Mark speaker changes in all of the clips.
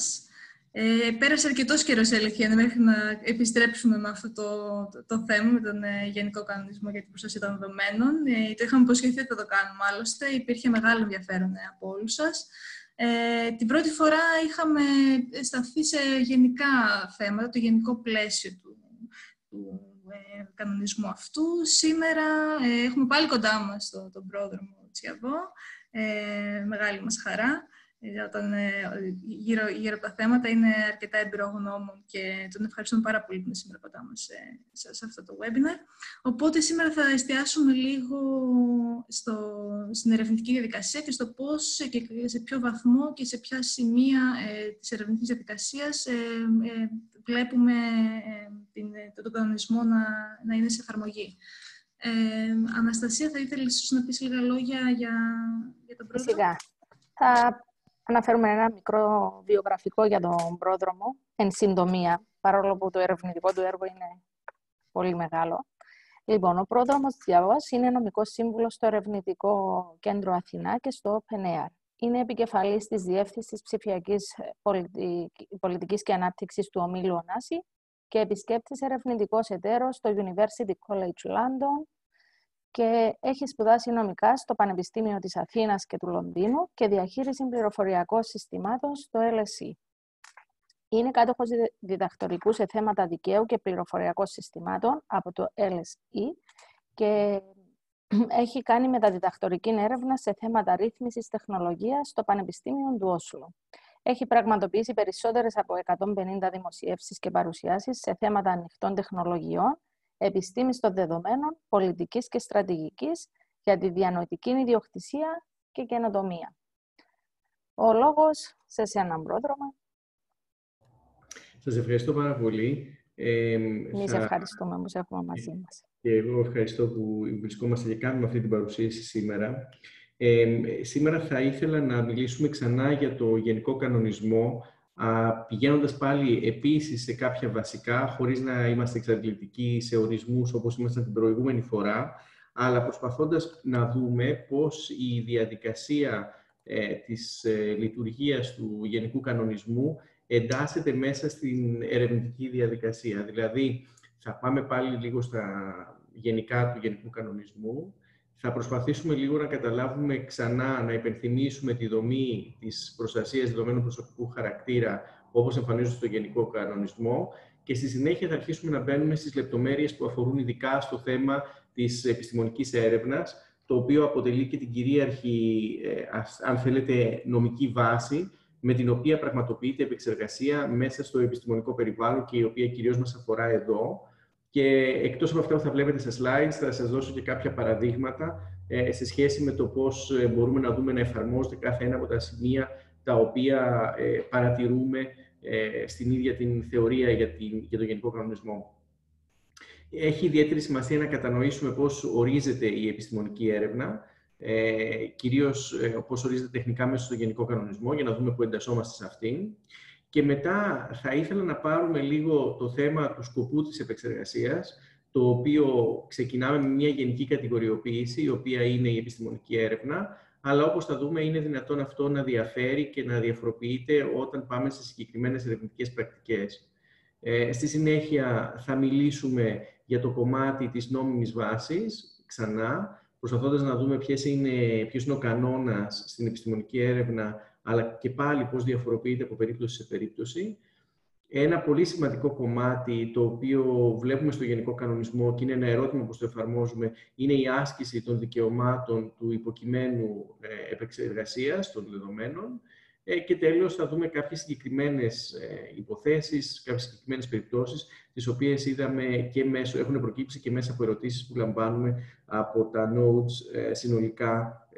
Speaker 1: μας. Ε, πέρασε αρκετός καιρός η αλήθεια μέχρι να επιστρέψουμε με αυτό το, το, το θέμα, με τον ε, Γενικό Κανονισμό για την Προστασία των Δεδομένων. Ε, το είχαμε υποσχεθεί ότι θα το κάνουμε άλλωστε. Υπήρχε μεγάλο ενδιαφέρον ε, από όλους σας. Ε, την πρώτη φορά είχαμε σταθεί σε γενικά θέματα, το γενικό πλαίσιο του, του ε, κανονισμού αυτού. Σήμερα ε, έχουμε πάλι κοντά μας το, τον πρόδρομο Τσιαβό, ε, μεγάλη μας χαρά. Ε, όταν ε, γύρω, γύρω από τα θέματα είναι αρκετά εμπειρογνώμων και τον ευχαριστούμε πάρα πολύ που είναι σήμερα κοντά μας σε, σε, αυτό το webinar. Οπότε σήμερα θα εστιάσουμε λίγο στο, στην ερευνητική διαδικασία και στο πώς και σε ποιο βαθμό και σε ποια σημεία ε, της ερευνητικής διαδικασίας ε, ε, βλέπουμε ε, την, τον κανονισμό να, να είναι σε εφαρμογή. Ε, Αναστασία, θα ήθελες να πεις λίγα λόγια για, για τον πρώτο.
Speaker 2: Φυσικά. Θα αναφέρουμε ένα μικρό βιογραφικό για τον πρόδρομο, εν συντομία, παρόλο που το ερευνητικό του έργο είναι πολύ μεγάλο. Λοιπόν, ο πρόδρομος Διαβός είναι νομικός σύμβουλος στο Ερευνητικό Κέντρο Αθηνά και στο PNR. Είναι επικεφαλής της Διεύθυνσης Ψηφιακής Πολιτικής και Ανάπτυξης του Ομίλου Ωνάση και επισκέπτης ερευνητικός εταίρος στο University College London και έχει σπουδάσει νομικά στο Πανεπιστήμιο της Αθήνας και του Λονδίνου και διαχείριση πληροφοριακών συστημάτων στο LSE. Είναι κάτοχος διδακτορικού σε θέματα δικαίου και πληροφοριακών συστημάτων από το LSE και έχει κάνει μεταδιδακτορική έρευνα σε θέματα ρύθμισης τεχνολογίας στο Πανεπιστήμιο του Όσλο. Έχει πραγματοποιήσει περισσότερες από 150 δημοσιεύσεις και παρουσιάσεις σε θέματα ανοιχτών τεχνολογιών επιστήμης των δεδομένων, πολιτικής και στρατηγικής για τη διανοητική ιδιοκτησία και καινοτομία. Ο λόγος σε σένα, πρόδρομα.
Speaker 3: Σας ευχαριστώ πάρα πολύ.
Speaker 2: Ε, Εμείς θα... ευχαριστούμε που έχουμε μαζί μας.
Speaker 3: Και εγώ ευχαριστώ που βρισκόμαστε και κάνουμε αυτή την παρουσίαση σήμερα. Ε, σήμερα θα ήθελα να μιλήσουμε ξανά για το Γενικό Κανονισμό πηγαίνοντας πάλι επίσης σε κάποια βασικά, χωρίς να είμαστε εξαντλητικοί σε ορισμούς όπως ήμασταν την προηγούμενη φορά, αλλά προσπαθώντας να δούμε πώς η διαδικασία ε, της ε, λειτουργίας του Γενικού Κανονισμού εντάσσεται μέσα στην ερευνητική διαδικασία. Δηλαδή, θα πάμε πάλι λίγο στα γενικά του Γενικού Κανονισμού, θα προσπαθήσουμε λίγο να καταλάβουμε ξανά, να υπενθυμίσουμε τη δομή της προστασίας δεδομένων προσωπικού χαρακτήρα, όπως εμφανίζονται στο Γενικό Κανονισμό, και στη συνέχεια θα αρχίσουμε να μπαίνουμε στις λεπτομέρειες που αφορούν ειδικά στο θέμα της επιστημονικής έρευνας, το οποίο αποτελεί και την κυρίαρχη, ε, αν θέλετε, νομική βάση, με την οποία πραγματοποιείται επεξεργασία μέσα στο επιστημονικό περιβάλλον και η οποία κυρίως μας αφορά εδώ. Και εκτός από αυτά που θα βλέπετε στα slides, θα σας δώσω και κάποια παραδείγματα ε, σε σχέση με το πώς ε, μπορούμε να δούμε να εφαρμόζεται κάθε ένα από τα σημεία τα οποία ε, παρατηρούμε στην ίδια την θεωρία για, την, για τον γενικό κανονισμό. Έχει ιδιαίτερη σημασία να κατανοήσουμε πώς ορίζεται η επιστημονική έρευνα, ε, κυρίως ε, πώς ορίζεται τεχνικά μέσα στο γενικό κανονισμό, για να δούμε πού εντασσόμαστε σε αυτήν. Και μετά θα ήθελα να πάρουμε λίγο το θέμα του σκοπού της επεξεργασίας, το οποίο ξεκινάμε με μια γενική κατηγοριοποίηση, η οποία είναι η επιστημονική έρευνα, αλλά όπως θα δούμε είναι δυνατόν αυτό να διαφέρει και να διαφοροποιείται όταν πάμε σε συγκεκριμένες ερευνητικές πρακτικές. Ε, στη συνέχεια θα μιλήσουμε για το κομμάτι της νόμιμης βάσης, ξανά, προσπαθώντας να δούμε ποιες είναι, ποιος είναι ο κανόνας στην επιστημονική έρευνα αλλά και πάλι πώς διαφοροποιείται από περίπτωση σε περίπτωση. Ένα πολύ σημαντικό κομμάτι το οποίο βλέπουμε στο Γενικό Κανονισμό και είναι ένα ερώτημα που το εφαρμόζουμε είναι η άσκηση των δικαιωμάτων του υποκειμένου ε, επεξεργασίας των δεδομένων ε, και τέλος θα δούμε κάποιες συγκεκριμένες ε, υποθέσεις, κάποιες συγκεκριμένες περιπτώσεις, τις οποίες είδαμε και μέσω, έχουν προκύψει και μέσα από ερωτήσεις που λαμβάνουμε από τα nodes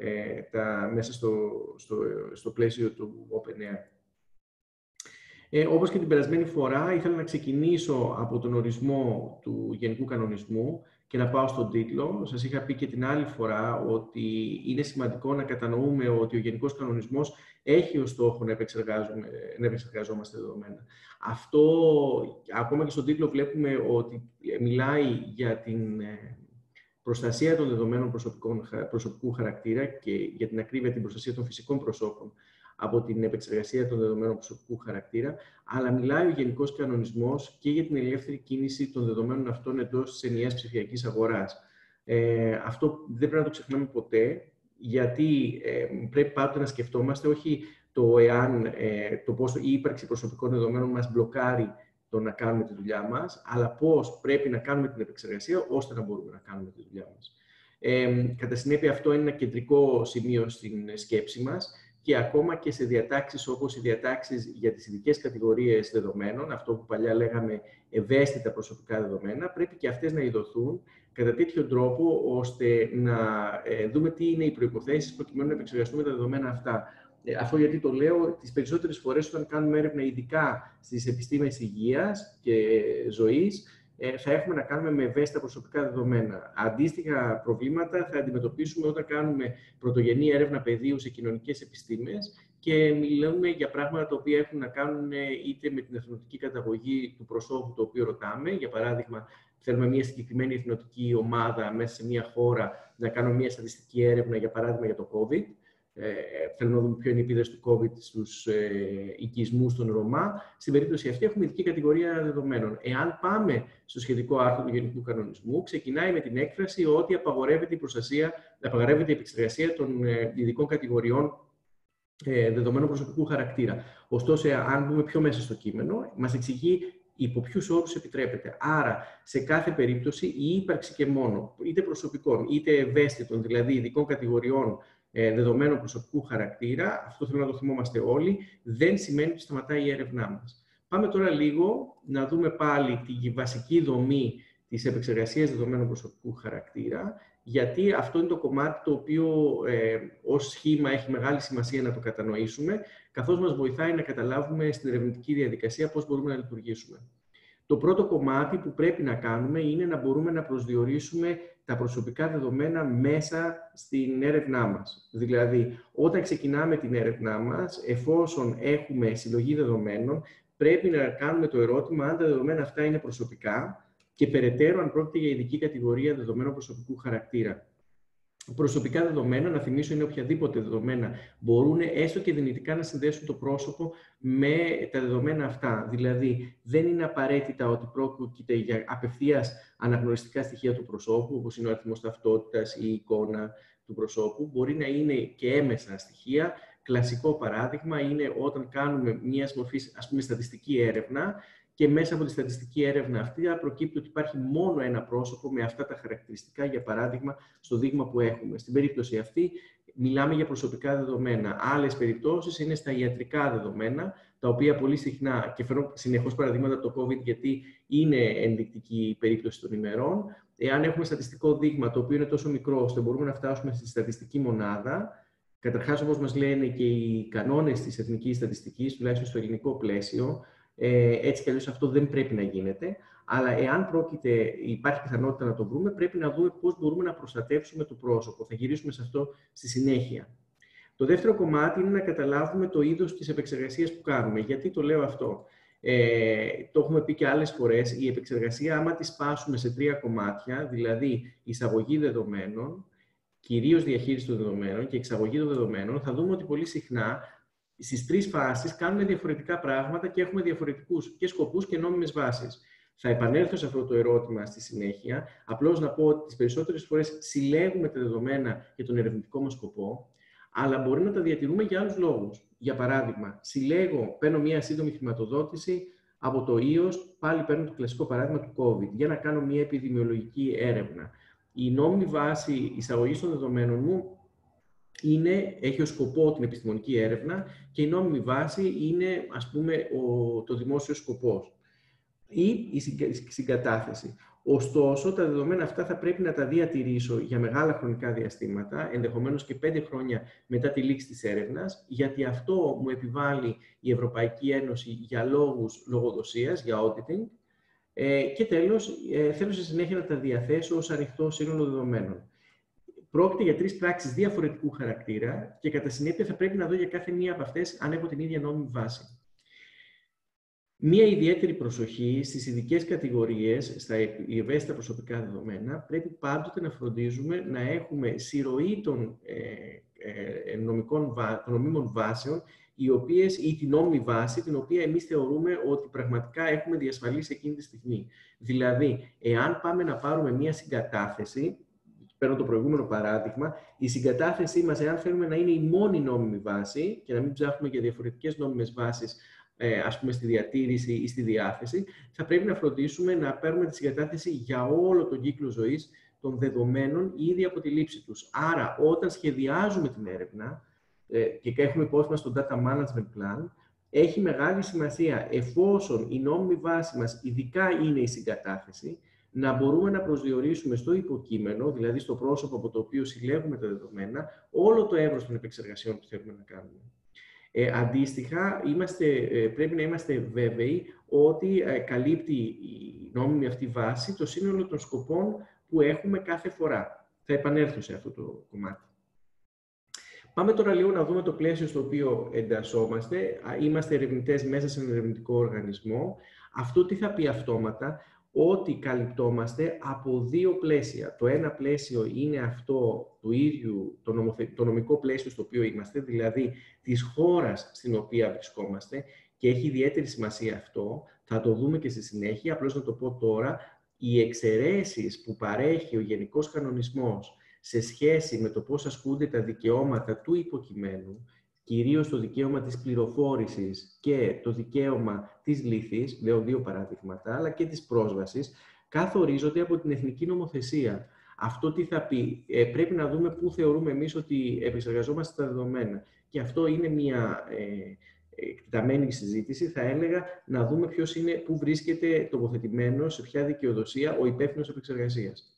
Speaker 3: ε, συνολικά τα, μέσα στο, στο, στο πλαίσιο του OpenAI. Ε, όπως και την περασμένη φορά, ήθελα να ξεκινήσω από τον ορισμό του Γενικού Κανονισμού και να πάω στον τίτλο. Σας είχα πει και την άλλη φορά ότι είναι σημαντικό να κατανοούμε ότι ο Γενικός Κανονισμός έχει ως στόχο να, να επεξεργαζόμαστε δεδομένα. Αυτό, ακόμα και στον τίτλο βλέπουμε ότι μιλάει για την ε, προστασία των δεδομένων προσωπικού χαρακτήρα και για την ακρίβεια την προστασία των φυσικών προσώπων από την επεξεργασία των δεδομένων προσωπικού χαρακτήρα, αλλά μιλάει ο Γενικός Κανονισμός και για την ελεύθερη κίνηση των δεδομένων αυτών εντός της ενιαίας ψηφιακής αγοράς. Ε, αυτό δεν πρέπει να το ξεχνάμε ποτέ, γιατί ε, πρέπει πάντοτε να σκεφτόμαστε όχι το εάν ε, το πώς η ύπαρξη προσωπικών δεδομένων μας μπλοκάρει το να κάνουμε τη δουλειά μας, αλλά πώς πρέπει να κάνουμε την επεξεργασία ώστε να μπορούμε να κάνουμε τη δουλειά μας. Ε, κατά συνέπεια, αυτό είναι ένα κεντρικό σημείο στην σκέψη μας και ακόμα και σε διατάξεις όπως οι διατάξεις για τις ειδικές κατηγορίες δεδομένων, αυτό που παλιά λέγαμε ευαίσθητα προσωπικά δεδομένα, πρέπει και αυτές να ειδωθούν κατά τέτοιο τρόπο ώστε να ε, δούμε τι είναι οι προϋποθέσεις προκειμένου να επεξεργαστούμε τα δεδομένα αυτά. Ε, αυτό γιατί το λέω τις περισσότερες φορές όταν κάνουμε έρευνα ειδικά στις επιστήμες υγείας και ζωής, ε, θα έχουμε να κάνουμε με ευαίσθητα προσωπικά δεδομένα. Αντίστοιχα προβλήματα θα αντιμετωπίσουμε όταν κάνουμε πρωτογενή έρευνα πεδίου σε κοινωνικές επιστήμες και μιλούμε για πράγματα τα οποία έχουν να κάνουν ε, είτε με την εθνοτική καταγωγή του προσώπου το οποίο ρωτάμε. Για παράδειγμα, θέλουμε μια συγκεκριμένη εθνοτική ομάδα μέσα σε μια χώρα να κάνουμε μια στατιστική έρευνα, για παράδειγμα, για το COVID ε, θέλουμε να δούμε ποιο είναι η επίδραση του COVID στους ε, οικισμούς των Ρωμά. Στην περίπτωση αυτή έχουμε ειδική κατηγορία δεδομένων. Εάν πάμε στο σχετικό άρθρο του Γενικού Κανονισμού, ξεκινάει με την έκφραση ότι απαγορεύεται η προστασία, απαγορεύεται η επεξεργασία των ε, ειδικών κατηγοριών ε, δεδομένων προσωπικού χαρακτήρα. Ωστόσο, αν μπούμε πιο μέσα στο κείμενο, μας εξηγεί υπό ποιους όρους επιτρέπεται. Άρα, σε κάθε περίπτωση, η ύπαρξη και μόνο είτε προσωπικών είτε ευαίσθητων, δηλαδή ειδικών κατηγοριών ε, δεδομένων προσωπικού χαρακτήρα, αυτό θέλω να το θυμόμαστε όλοι, δεν σημαίνει ότι σταματάει η έρευνά μας. Πάμε τώρα λίγο να δούμε πάλι τη βασική δομή της επεξεργασίας δεδομένων προσωπικού χαρακτήρα, γιατί αυτό είναι το κομμάτι το οποίο ε, ως σχήμα έχει μεγάλη σημασία να το κατανοήσουμε, καθώς μας βοηθάει να καταλάβουμε στην ερευνητική διαδικασία πώς μπορούμε να λειτουργήσουμε. Το πρώτο κομμάτι που πρέπει να κάνουμε είναι να μπορούμε να προσδιορίσουμε τα προσωπικά δεδομένα μέσα στην έρευνά μας. Δηλαδή, όταν ξεκινάμε την έρευνά μας, εφόσον έχουμε συλλογή δεδομένων, πρέπει να κάνουμε το ερώτημα αν τα δεδομένα αυτά είναι προσωπικά και περαιτέρω αν πρόκειται για ειδική κατηγορία δεδομένων προσωπικού χαρακτήρα. Προσωπικά δεδομένα, να θυμίσω, είναι οποιαδήποτε δεδομένα μπορούν έστω και δυνητικά να συνδέσουν το πρόσωπο με τα δεδομένα αυτά. Δηλαδή, δεν είναι απαραίτητα ότι πρόκειται για απευθείας αναγνωριστικά στοιχεία του προσώπου, όπως είναι ο αριθμός ταυτότητας ή η εικόνα του προσώπου. Μπορεί να είναι και έμεσα στοιχεία. Κλασικό παράδειγμα είναι όταν κάνουμε μιας μορφής, ας πούμε, στατιστική έρευνα και μέσα από τη στατιστική έρευνα αυτή προκύπτει ότι υπάρχει μόνο ένα πρόσωπο με αυτά τα χαρακτηριστικά, για παράδειγμα, στο δείγμα που έχουμε. Στην περίπτωση αυτή, μιλάμε για προσωπικά δεδομένα. Άλλες περιπτώσεις είναι στα ιατρικά δεδομένα, τα οποία πολύ συχνά, και φέρνω συνεχώς παραδείγματα από το COVID, γιατί είναι ενδεικτική η περίπτωση των ημερών. Εάν έχουμε στατιστικό δείγμα το οποίο είναι τόσο μικρό, ώστε μπορούμε να φτάσουμε στη στατιστική μονάδα, Καταρχάς, όπως μας λένε και οι κανόνες της εθνικής στατιστικής, τουλάχιστον στο ελληνικό πλαίσιο, ε, έτσι κι αλλιώς αυτό δεν πρέπει να γίνεται. Αλλά εάν πρόκειται, υπάρχει πιθανότητα να το βρούμε, πρέπει να δούμε πώς μπορούμε να προστατεύσουμε το πρόσωπο. Θα γυρίσουμε σε αυτό στη συνέχεια. Το δεύτερο κομμάτι είναι να καταλάβουμε το είδος της επεξεργασίας που κάνουμε. Γιατί το λέω αυτό; Ε, το έχουμε πει και άλλες φορές, η επεξεργασία, άμα τη σπάσουμε σε τρία κομμάτια, δηλαδή εισαγωγή δεδομένων, κυρίως διαχείριση των δεδομένων και εξαγωγή των δεδομένων, θα δούμε ότι πολύ συχνά Στις τρεις φάσεις κάνουμε διαφορετικά πράγματα και έχουμε διαφορετικούς και σκοπούς και νόμιμες βάσεις. Θα επανέλθω σε αυτό το ερώτημα στη συνέχεια. Απλώς να πω ότι τις περισσότερες φορές συλλέγουμε τα δεδομένα για τον ερευνητικό μας σκοπό, αλλά μπορεί να τα διατηρούμε για άλλους λόγους. Για παράδειγμα, συλλέγω, παίρνω μια σύντομη χρηματοδότηση από το ΙΟΣ, πάλι παίρνω το κλασικό παράδειγμα του COVID, για να κάνω μια επιδημιολογική έρευνα. Η νόμιμη βάση εισαγωγής των δεδομένων μου είναι, έχει ως σκοπό την επιστημονική έρευνα και η νόμιμη βάση είναι, ας πούμε, ο, το δημόσιο σκοπός ή η συγκατάθεση. Ωστόσο, τα δεδομένα αυτά θα πρέπει να τα διατηρήσω για μεγάλα χρονικά διαστήματα, ενδεχομένως και πέντε χρόνια μετά τη λήξη της έρευνας, γιατί αυτό μου επιβάλλει η Ευρωπαϊκή Ένωση για λόγους λογοδοσίας, για auditing, ε, και τέλος, ε, θέλω σε συνέχεια να τα διαθέσω ως ανοιχτό σύνολο δεδομένων. Πρόκειται για τρεις πράξεις διαφορετικού χαρακτήρα και κατά συνέπεια θα πρέπει να δω για κάθε μία από αυτές αν έχω την ίδια νόμιμη βάση. Μία ιδιαίτερη προσοχή στις ειδικές κατηγορίες, στα ευαίσθητα προσωπικά δεδομένα, πρέπει πάντοτε να φροντίζουμε να έχουμε συρροή των, ε, ε, νομικών, των νομίμων βάσεων οι οποίες, ή την νόμιμη βάση, την οποία εμείς θεωρούμε ότι πραγματικά έχουμε διασφαλίσει εκείνη τη στιγμή. Δηλαδή, εάν πάμε να πάρουμε μία συγκατάθεση, παίρνω το προηγούμενο παράδειγμα, η συγκατάθεσή μας, εάν θέλουμε να είναι η μόνη νόμιμη βάση και να μην ψάχνουμε για διαφορετικές νόμιμες βάσεις, ε, ας πούμε στη διατήρηση ή στη διάθεση, θα πρέπει να φροντίσουμε να παίρνουμε τη συγκατάθεση για όλο τον κύκλο ζωής των δεδομένων ήδη από τη λήψη τους. Άρα, όταν σχεδιάζουμε την έρευνα ε, και έχουμε υπόψη μας το Data Management Plan, έχει μεγάλη σημασία, εφόσον η νόμιμη βάση μας ειδικά είναι η συγκατάθεση, να μπορούμε να προσδιορίσουμε στο υποκείμενο, δηλαδή στο πρόσωπο από το οποίο συλλέγουμε τα δεδομένα, όλο το εύρος των επεξεργασιών που θέλουμε να κάνουμε. Ε, αντίστοιχα, είμαστε, ε, πρέπει να είμαστε βέβαιοι ότι ε, καλύπτει η νόμιμη αυτή βάση το σύνολο των σκοπών που έχουμε κάθε φορά. Θα επανέλθω σε αυτό το κομμάτι. Πάμε τώρα λίγο να δούμε το πλαίσιο στο οποίο εντασσόμαστε. Είμαστε ερευνητές μέσα σε έναν ερευνητικό οργανισμό. Αυτό τι θα πει αυτόματα, ότι καλυπτόμαστε από δύο πλαίσια. Το ένα πλαίσιο είναι αυτό το ίδιο, το, το νομικό πλαίσιο στο οποίο είμαστε, δηλαδή της χώρας στην οποία βρισκόμαστε και έχει ιδιαίτερη σημασία αυτό. Θα το δούμε και στη συνέχεια, απλώς να το πω τώρα, οι εξαιρέσεις που παρέχει ο Γενικός Κανονισμός σε σχέση με το πώς ασκούνται τα δικαιώματα του υποκειμένου, κυρίως το δικαίωμα της πληροφόρησης και το δικαίωμα της λύθης, λέω δύο παράδειγματα, αλλά και της πρόσβασης, καθορίζονται από την εθνική νομοθεσία. Αυτό τι θα πει, ε, πρέπει να δούμε πού θεωρούμε εμείς ότι επεξεργαζόμαστε τα δεδομένα. Και αυτό είναι μια ε, εκτεταμένη συζήτηση, θα έλεγα να δούμε ποιος είναι, πού βρίσκεται τοποθετημένος, σε ποια δικαιοδοσία ο υπεύθυνος επεξεργασίας.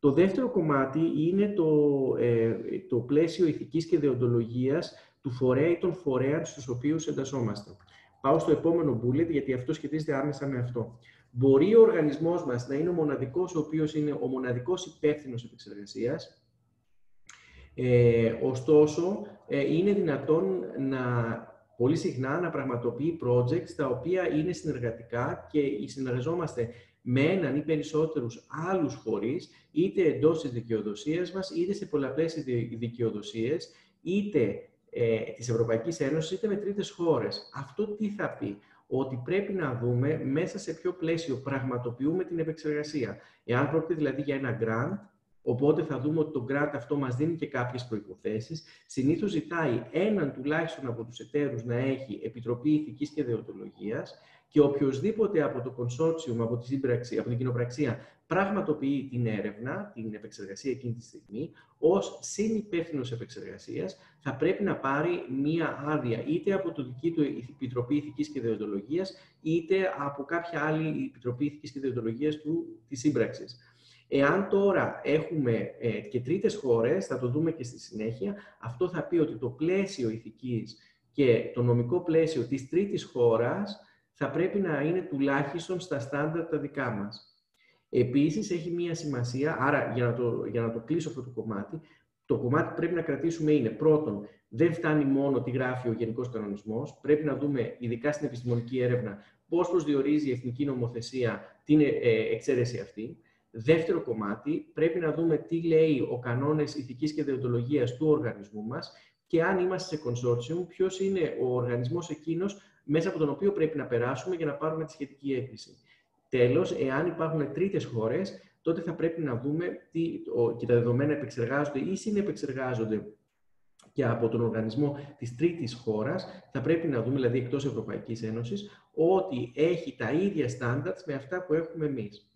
Speaker 3: Το δεύτερο κομμάτι είναι το, ε, το πλαίσιο ηθικής και δεοντολογίας του φορέα ή των φορέων στους οποίους εντασσόμαστε. Πάω στο επόμενο bullet, γιατί αυτό σχετίζεται άμεσα με αυτό. Μπορεί ο οργανισμός μας να είναι ο μοναδικός, ο οποίος είναι ο μοναδικός υπεύθυνος επεξεργασίας, ε, ωστόσο, ε, είναι δυνατόν να πολύ συχνά να πραγματοποιεί projects τα οποία είναι συνεργατικά και συνεργαζόμαστε με έναν ή περισσότερους άλλους φορείς, είτε εντός της δικαιοδοσίας μας, είτε σε πολλαπλές δικαιοδοσίες, είτε ε, της Ευρωπαϊκής Ένωσης, είτε με τρίτες χώρες. Αυτό τι θα πει, ότι πρέπει να δούμε μέσα σε ποιο πλαίσιο πραγματοποιούμε την επεξεργασία. Εάν πρόκειται δηλαδή για ένα grant, Οπότε θα δούμε ότι το grant αυτό μας δίνει και κάποιες προϋποθέσεις. Συνήθως ζητάει έναν τουλάχιστον από τους εταίρους να έχει Επιτροπή Ηθικής και Δεοντολογίας και οποιοδήποτε από το consortium, από, τη σύμπραξη, από την κοινοπραξία, πραγματοποιεί την έρευνα, την επεξεργασία εκείνη τη στιγμή, ως συνυπεύθυνος επεξεργασίας, θα πρέπει να πάρει μία άδεια είτε από το δική του Επιτροπή Ηθικής και Δεοντολογίας, είτε από κάποια άλλη Επιτροπή Ηθικής και Δεοντολογίας της σύμπραξης. Εάν τώρα έχουμε ε, και τρίτες χώρες, θα το δούμε και στη συνέχεια, αυτό θα πει ότι το πλαίσιο ηθικής και το νομικό πλαίσιο της τρίτης χώρας θα πρέπει να είναι τουλάχιστον στα στάνταρ τα δικά μας. Επίσης, έχει μία σημασία, άρα για να, το, για να το κλείσω αυτό το κομμάτι, το κομμάτι που πρέπει να κρατήσουμε είναι πρώτον, δεν φτάνει μόνο τι γράφει ο Γενικός Κανονισμός. Πρέπει να δούμε, ειδικά στην επιστημονική έρευνα, πώς προσδιορίζει η εθνική νομοθεσία την ε, εξαίρεση αυτή. Δεύτερο κομμάτι, πρέπει να δούμε τι λέει ο κανόνες ηθικής και δεοντολογίας του οργανισμού μας και αν είμαστε σε consortium, ποιος είναι ο οργανισμός εκείνος μέσα από τον οποίο πρέπει να περάσουμε για να πάρουμε τη σχετική έκθεση. Τέλος, εάν υπάρχουν τρίτες χώρες, τότε θα πρέπει να δούμε τι, ο, και τα δεδομένα επεξεργάζονται ή συνεπεξεργάζονται και από τον οργανισμό της τρίτης χώρας, θα πρέπει να δούμε, δηλαδή εκτός Ευρωπαϊκής Ένωσης, ότι έχει τα ίδια standards με αυτά που έχουμε εμείς.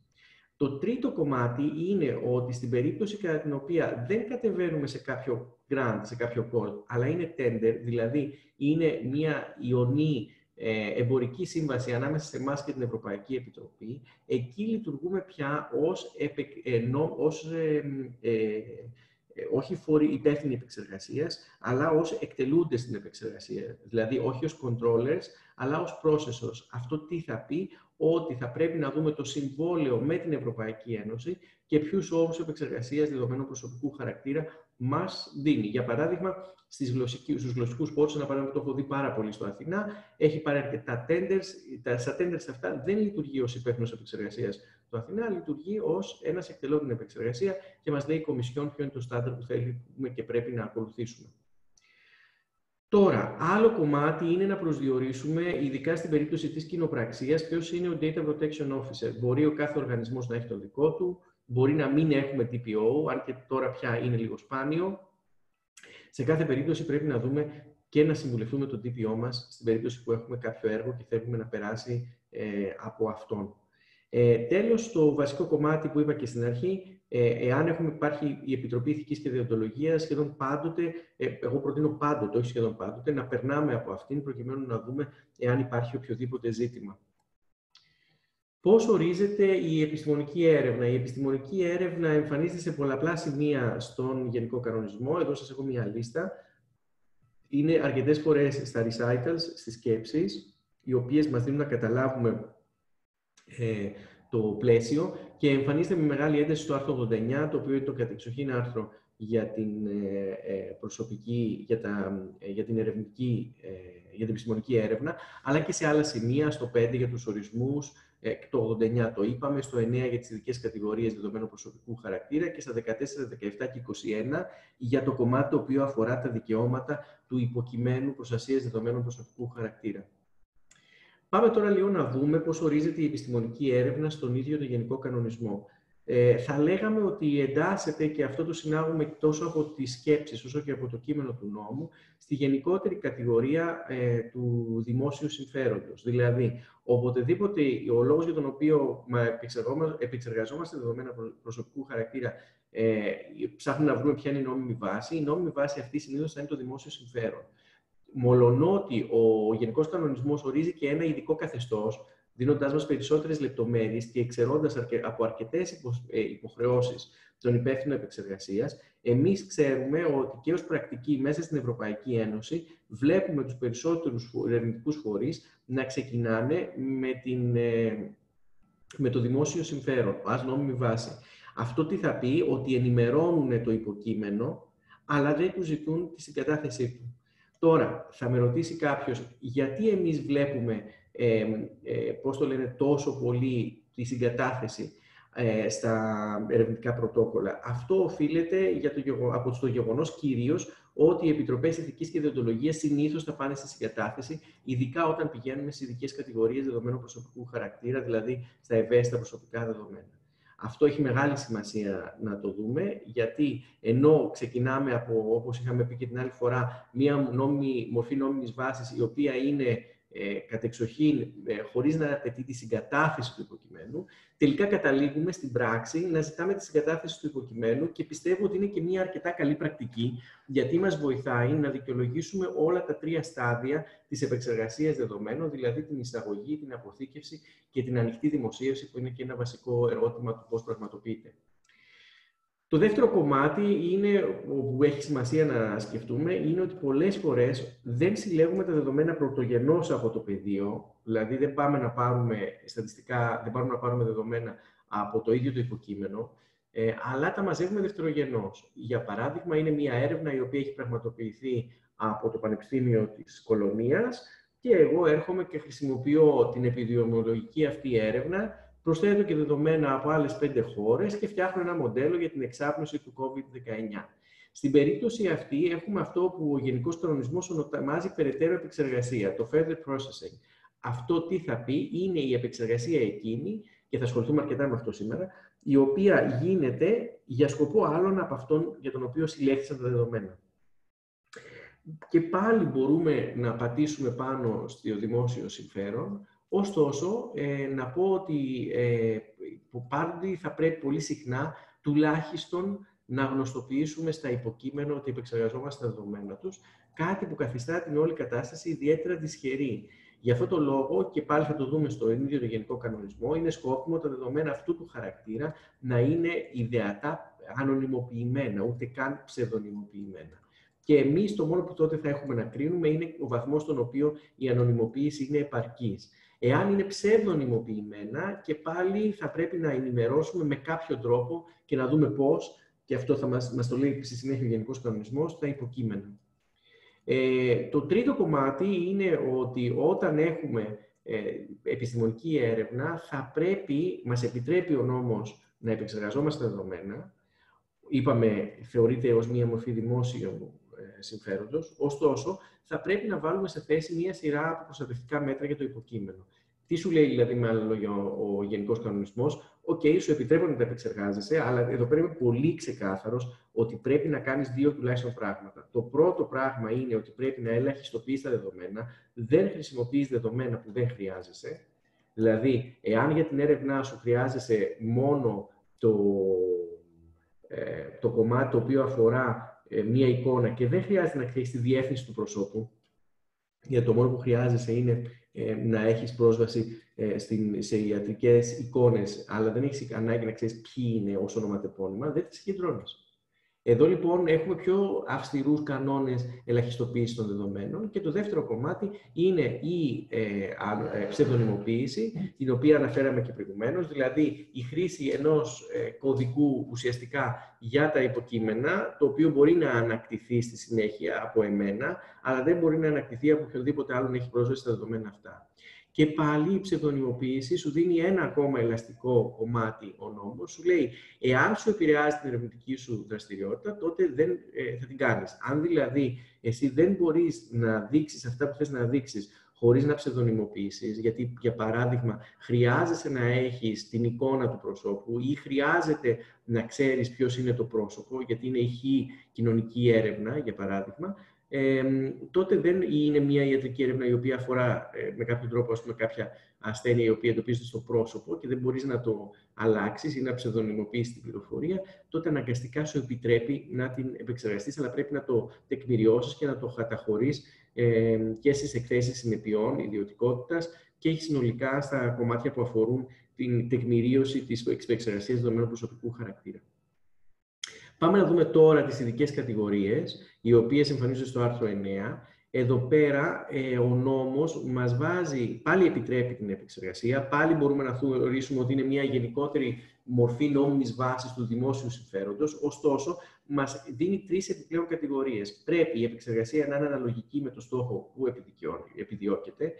Speaker 3: Το τρίτο κομμάτι είναι ότι στην περίπτωση κατά την οποία δεν κατεβαίνουμε σε κάποιο grant, σε κάποιο call, αλλά είναι tender, δηλαδή είναι μια ιονή ε, εμπορική σύμβαση ανάμεσα σε εμάς και την Ευρωπαϊκή Επιτροπή, εκεί λειτουργούμε πια ως, ενώ, ως ε, ε, όχι φορεί υπεύθυνοι επεξεργασίας, αλλά ως εκτελούνται στην επεξεργασία. Δηλαδή, όχι ως controllers, αλλά ως processors. Αυτό τι θα πει, ότι θα πρέπει να δούμε το συμβόλαιο με την Ευρωπαϊκή Ένωση και ποιους όρους επεξεργασίας δεδομένου προσωπικού χαρακτήρα μας δίνει. Για παράδειγμα, στους γλωσσικούς πόρους, ένα παράδειγμα που το έχω δει πάρα πολύ στο Αθηνά, έχει πάρει αρκετά tenders. Τα, στα tenders αυτά δεν λειτουργεί ως υπεύθυνος επεξεργασίας το Αθηνά, λειτουργεί ως ένας εκτελών την επεξεργασία και μας λέει η Κομισιόν ποιο είναι το στάνταρ που θέλουμε και πρέπει να ακολουθήσουμε. Τώρα, άλλο κομμάτι είναι να προσδιορίσουμε, ειδικά στην περίπτωση της κοινοπραξίας, ποιος είναι ο Data Protection Officer. Μπορεί ο κάθε οργανισμός να έχει το δικό του, μπορεί να μην έχουμε TPO, αν και τώρα πια είναι λίγο σπάνιο. Σε κάθε περίπτωση πρέπει να δούμε και να συμβουλευτούμε τον TPO μας στην περίπτωση που έχουμε κάποιο έργο και θέλουμε να περάσει ε, από αυτόν. Ε, τέλος, το βασικό κομμάτι που είπα και στην αρχή, ε, εάν έχουμε υπάρχει η Επιτροπή Ηθικής και Διοντολογίας, σχεδόν πάντοτε, ε, εγώ προτείνω πάντοτε, όχι σχεδόν πάντοτε, να περνάμε από αυτήν προκειμένου να δούμε εάν υπάρχει οποιοδήποτε ζήτημα. Πώς ορίζεται η επιστημονική έρευνα; Η επιστημονική έρευνα εμφανίζεται σε πολλαπλά σημεία στον Γενικό Κανονισμό. Εδώ σας έχω μία λίστα. Είναι αρκετές φορές στα recitals, στις σκέψεις, οι οποίες μας δίνουν να καταλάβουμε ε, το πλαίσιο και εμφανίζεται με μεγάλη ένταση στο άρθρο 89, το οποίο είναι το κατεξοχήν άρθρο για την ε, ε, προσωπική, για, τα, για την ερευνητική, για την επιστημονική έρευνα, αλλά και σε άλλα σημεία, στο 5 για τους ορισμούς, το 89 το είπαμε, στο 9 για τις ειδικές κατηγορίες δεδομένου προσωπικού χαρακτήρα και στα 14, 17 και 21 για το κομμάτι το οποίο αφορά τα δικαιώματα του υποκειμένου προστασίας δεδομένων προσωπικού χαρακτήρα. Πάμε τώρα λίγο να δούμε πώς ορίζεται η επιστημονική έρευνα στον ίδιο το γενικό κανονισμό. Ε, θα λέγαμε ότι εντάσσεται, και αυτό το συνάγουμε τόσο από τις σκέψεις όσο και από το κείμενο του νόμου, στη γενικότερη κατηγορία ε, του δημόσιου συμφέροντος. Δηλαδή, οποτεδήποτε ο λόγος για τον οποίο επεξεργαζόμαστε δεδομένα προσωπικού χαρακτήρα ε, ψάχνουμε να βρούμε ποια είναι η νόμιμη βάση, η νόμιμη βάση αυτή συνήθως θα είναι το δημόσιο συμφέρον. Μολονότι ο Γενικός Κανονισμός ορίζει και ένα ειδικό καθεστώς, δίνοντάς μας περισσότερες λεπτομέρειες και εξαιρώντας από αρκετές ε, υποχρεώσεις των υπεύθυνων επεξεργασίας, εμείς ξέρουμε ότι και ως πρακτική μέσα στην Ευρωπαϊκή Ένωση βλέπουμε τους περισσότερους ερευνητικούς φορείς να ξεκινάνε με, την, ε, με το δημόσιο συμφέρον, ας νόμιμη βάση. Αυτό τι θα πει, ότι ενημερώνουν το υποκείμενο, αλλά δεν τους ζητούν τη συγκατάθεσή του. Τώρα, θα με ρωτήσει κάποιος, γιατί εμείς βλέπουμε, ε, ε, πώς το λένε, τόσο πολύ τη συγκατάθεση ε, στα ερευνητικά πρωτόκολλα. Αυτό οφείλεται για το, από το γεγονός κυρίως ότι οι επιτροπές ηθικής και διοντολογίας συνήθως θα πάνε στη συγκατάθεση, ειδικά όταν πηγαίνουμε σε ειδικές κατηγορίες δεδομένου προσωπικού χαρακτήρα, δηλαδή στα ευαίσθητα προσωπικά δεδομένα. Αυτό έχει μεγάλη σημασία να το δούμε, γιατί ενώ ξεκινάμε από, όπως είχαμε πει και την άλλη φορά, μία νόμι, μορφή νόμιμης βάσης, η οποία είναι ε, κατεξοχήν, ε, χωρίς να απαιτεί τη συγκατάθεση του υποκειμένου, τελικά καταλήγουμε στην πράξη να ζητάμε τη συγκατάθεση του υποκειμένου και πιστεύω ότι είναι και μια αρκετά καλή πρακτική, γιατί μας βοηθάει να δικαιολογήσουμε όλα τα τρία στάδια της επεξεργασίας δεδομένων, δηλαδή την εισαγωγή, την αποθήκευση και την ανοιχτή δημοσίευση, που είναι και ένα βασικό ερώτημα του πώς πραγματοποιείται. Το δεύτερο κομμάτι είναι, που έχει σημασία να σκεφτούμε είναι ότι πολλές φορές δεν συλλέγουμε τα δεδομένα πρωτογενώς από το πεδίο, δηλαδή δεν πάμε να πάρουμε στατιστικά, δεν πάμε να πάρουμε δεδομένα από το ίδιο το υποκείμενο, ε, αλλά τα μαζεύουμε δευτερογενώς. Για παράδειγμα, είναι μια έρευνα η οποία έχει πραγματοποιηθεί από το Πανεπιστήμιο της Κολονίας και εγώ έρχομαι και χρησιμοποιώ την επιδημιολογική αυτή έρευνα προσθέτω και δεδομένα από άλλες πέντε χώρες και φτιάχνω ένα μοντέλο για την εξάπνωση του COVID-19. Στην περίπτωση αυτή έχουμε αυτό που ο Γενικός Κανονισμός ονομάζει περαιτέρω επεξεργασία, το further processing. Αυτό τι θα πει; Είναι η επεξεργασία εκείνη, και θα ασχοληθούμε αρκετά με αυτό σήμερα, η οποία γίνεται για σκοπό άλλον από αυτόν για τον οποίο συλλέχθησαν τα δεδομένα. Και πάλι μπορούμε να πατήσουμε πάνω στο δημόσιο συμφέρον, Ωστόσο, ε, να πω ότι ε, πάλι θα πρέπει πολύ συχνά τουλάχιστον να γνωστοποιήσουμε στα υποκείμενα ότι επεξεργαζόμαστε τα δεδομένα τους, κάτι που καθιστά την όλη κατάσταση ιδιαίτερα δυσχερή. Γι' αυτό το λόγο, και πάλι θα το δούμε στο ίδιο το γενικό κανονισμό, είναι σκόπιμο τα δεδομένα αυτού του χαρακτήρα να είναι ιδεατά ανωνυμοποιημένα, ούτε καν ψευδονυμοποιημένα. Και εμείς το μόνο που τότε θα έχουμε να κρίνουμε είναι ο βαθμός στον οποίο η ανωνυμοποίηση είναι επαρκής. Εάν είναι ψευδονυμοποιημένα και πάλι θα πρέπει να ενημερώσουμε με κάποιο τρόπο και να δούμε πώς, και αυτό θα μας, μας το λέει στη συνέχεια ο Γενικός Κανονισμός, τα υποκείμενα. Ε, το τρίτο κομμάτι είναι ότι όταν έχουμε ε, επιστημονική έρευνα, θα πρέπει, μας επιτρέπει ο νόμος να επεξεργαζόμαστε δεδομένα. Είπαμε, θεωρείται ως μία μορφή δημόσιου ε, συμφέροντος. Ωστόσο, θα πρέπει να βάλουμε σε θέση μία σειρά από προστατευτικά μέτρα για το υποκείμενο. Τι σου λέει δηλαδή με άλλα λόγια ο, ο Γενικός Κανονισμός, OK, okay, σου επιτρέπω να τα επεξεργάζεσαι, αλλά εδώ πέρα είμαι πολύ ξεκάθαρος ότι πρέπει να κάνεις δύο τουλάχιστον πράγματα. Το πρώτο πράγμα είναι ότι πρέπει να ελαχιστοποιείς τα δεδομένα, δεν χρησιμοποιείς δεδομένα που δεν χρειάζεσαι. Δηλαδή, εάν για την έρευνά σου χρειάζεσαι μόνο το, ε, το κομμάτι το οποίο αφορά ε, μία εικόνα και δεν χρειάζεται να ξέρεις τη διεύθυνση του προσώπου, γιατί το μόνο που χρειάζεσαι είναι ε, να έχεις πρόσβαση ε, στην, σε ιατρικές εικόνες, αλλά δεν έχεις ανάγκη να ξέρεις ποιοι είναι ως ονοματεπώνυμα, δεν τις συγκεντρώνεις. Εδώ λοιπόν έχουμε πιο αυστηρούς κανόνες ελαχιστοποίησης των δεδομένων και το δεύτερο κομμάτι είναι η ε, ε, ψευδονυμοποίηση, την οποία αναφέραμε και προηγουμένως, δηλαδή η χρήση ενός ε, κωδικού ουσιαστικά για τα υποκείμενα, το οποίο μπορεί να ανακτηθεί στη συνέχεια από εμένα, αλλά δεν μπορεί να ανακτηθεί από οποιονδήποτε άλλον έχει πρόσβαση στα δεδομένα αυτά. Και πάλι η ψευδονυμοποίηση σου δίνει ένα ακόμα ελαστικό κομμάτι ο νόμος. Σου λέει, εάν σου επηρεάζει την ερευνητική σου δραστηριότητα, τότε δεν ε, θα την κάνεις. Αν δηλαδή εσύ δεν μπορείς να δείξεις αυτά που θες να δείξεις χωρίς να ψευδονυμοποιήσεις, γιατί για παράδειγμα χρειάζεσαι να έχεις την εικόνα του προσώπου ή χρειάζεται να ξέρεις ποιος είναι το πρόσωπο, γιατί είναι ηχή κοινωνική έρευνα, για παράδειγμα, ε, τότε δεν είναι μια ιατρική έρευνα η οποία αφορά ε, με κάποιο τρόπο ας πούμε, κάποια ασθένεια η οποία εντοπίζεται στο πρόσωπο και δεν μπορείς να το αλλάξεις ή να ψευδονυμοποιήσεις την πληροφορία, τότε αναγκαστικά σου επιτρέπει να την επεξεργαστείς, αλλά πρέπει να το τεκμηριώσεις και να το καταχωρείς ε, και στις εκθέσεις συνεπειών ιδιωτικότητας και συνολικά στα κομμάτια που αφορούν την τεκμηρίωση της επεξεργασίας δεδομένων προσωπικού χαρακτήρα. Πάμε να δούμε τώρα τις ειδικές κατηγορίες, οι οποίες εμφανίζονται στο άρθρο 9. Εδώ πέρα ε, ο νόμος μας βάζει, πάλι επιτρέπει την επεξεργασία, πάλι μπορούμε να θεωρήσουμε ότι είναι μια γενικότερη μορφή νόμιμης βάσης του δημόσιου συμφέροντος, ωστόσο μας δίνει τρεις επιπλέον κατηγορίες. Πρέπει η επεξεργασία να είναι αναλογική με το στόχο που επιδιώκεται,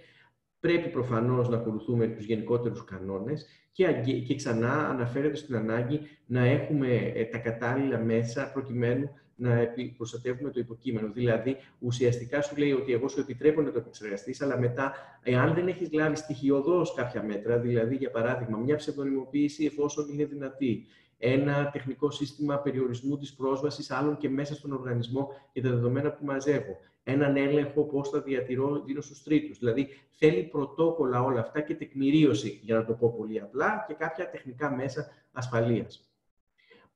Speaker 3: πρέπει προφανώς να ακολουθούμε τους γενικότερους κανόνες και, και ξανά αναφέρεται στην ανάγκη να έχουμε ε, τα κατάλληλα μέσα προκειμένου να προστατεύουμε το υποκείμενο. Δηλαδή, ουσιαστικά σου λέει ότι εγώ σου επιτρέπω να το επεξεργαστείς, αλλά μετά, εάν δεν έχεις λάβει στοιχειοδός κάποια μέτρα, δηλαδή, για παράδειγμα, μια ψευδονιμοποίηση εφόσον είναι δυνατή, ένα τεχνικό σύστημα περιορισμού της πρόσβασης άλλων και μέσα στον οργανισμό για τα δεδομένα που μαζεύω, έναν έλεγχο πώς θα διατηρώ, δίνω στους τρίτους. Δηλαδή, θέλει πρωτόκολλα όλα αυτά και τεκμηρίωση, για να το πω πολύ απλά, και κάποια τεχνικά μέσα ασφαλείας.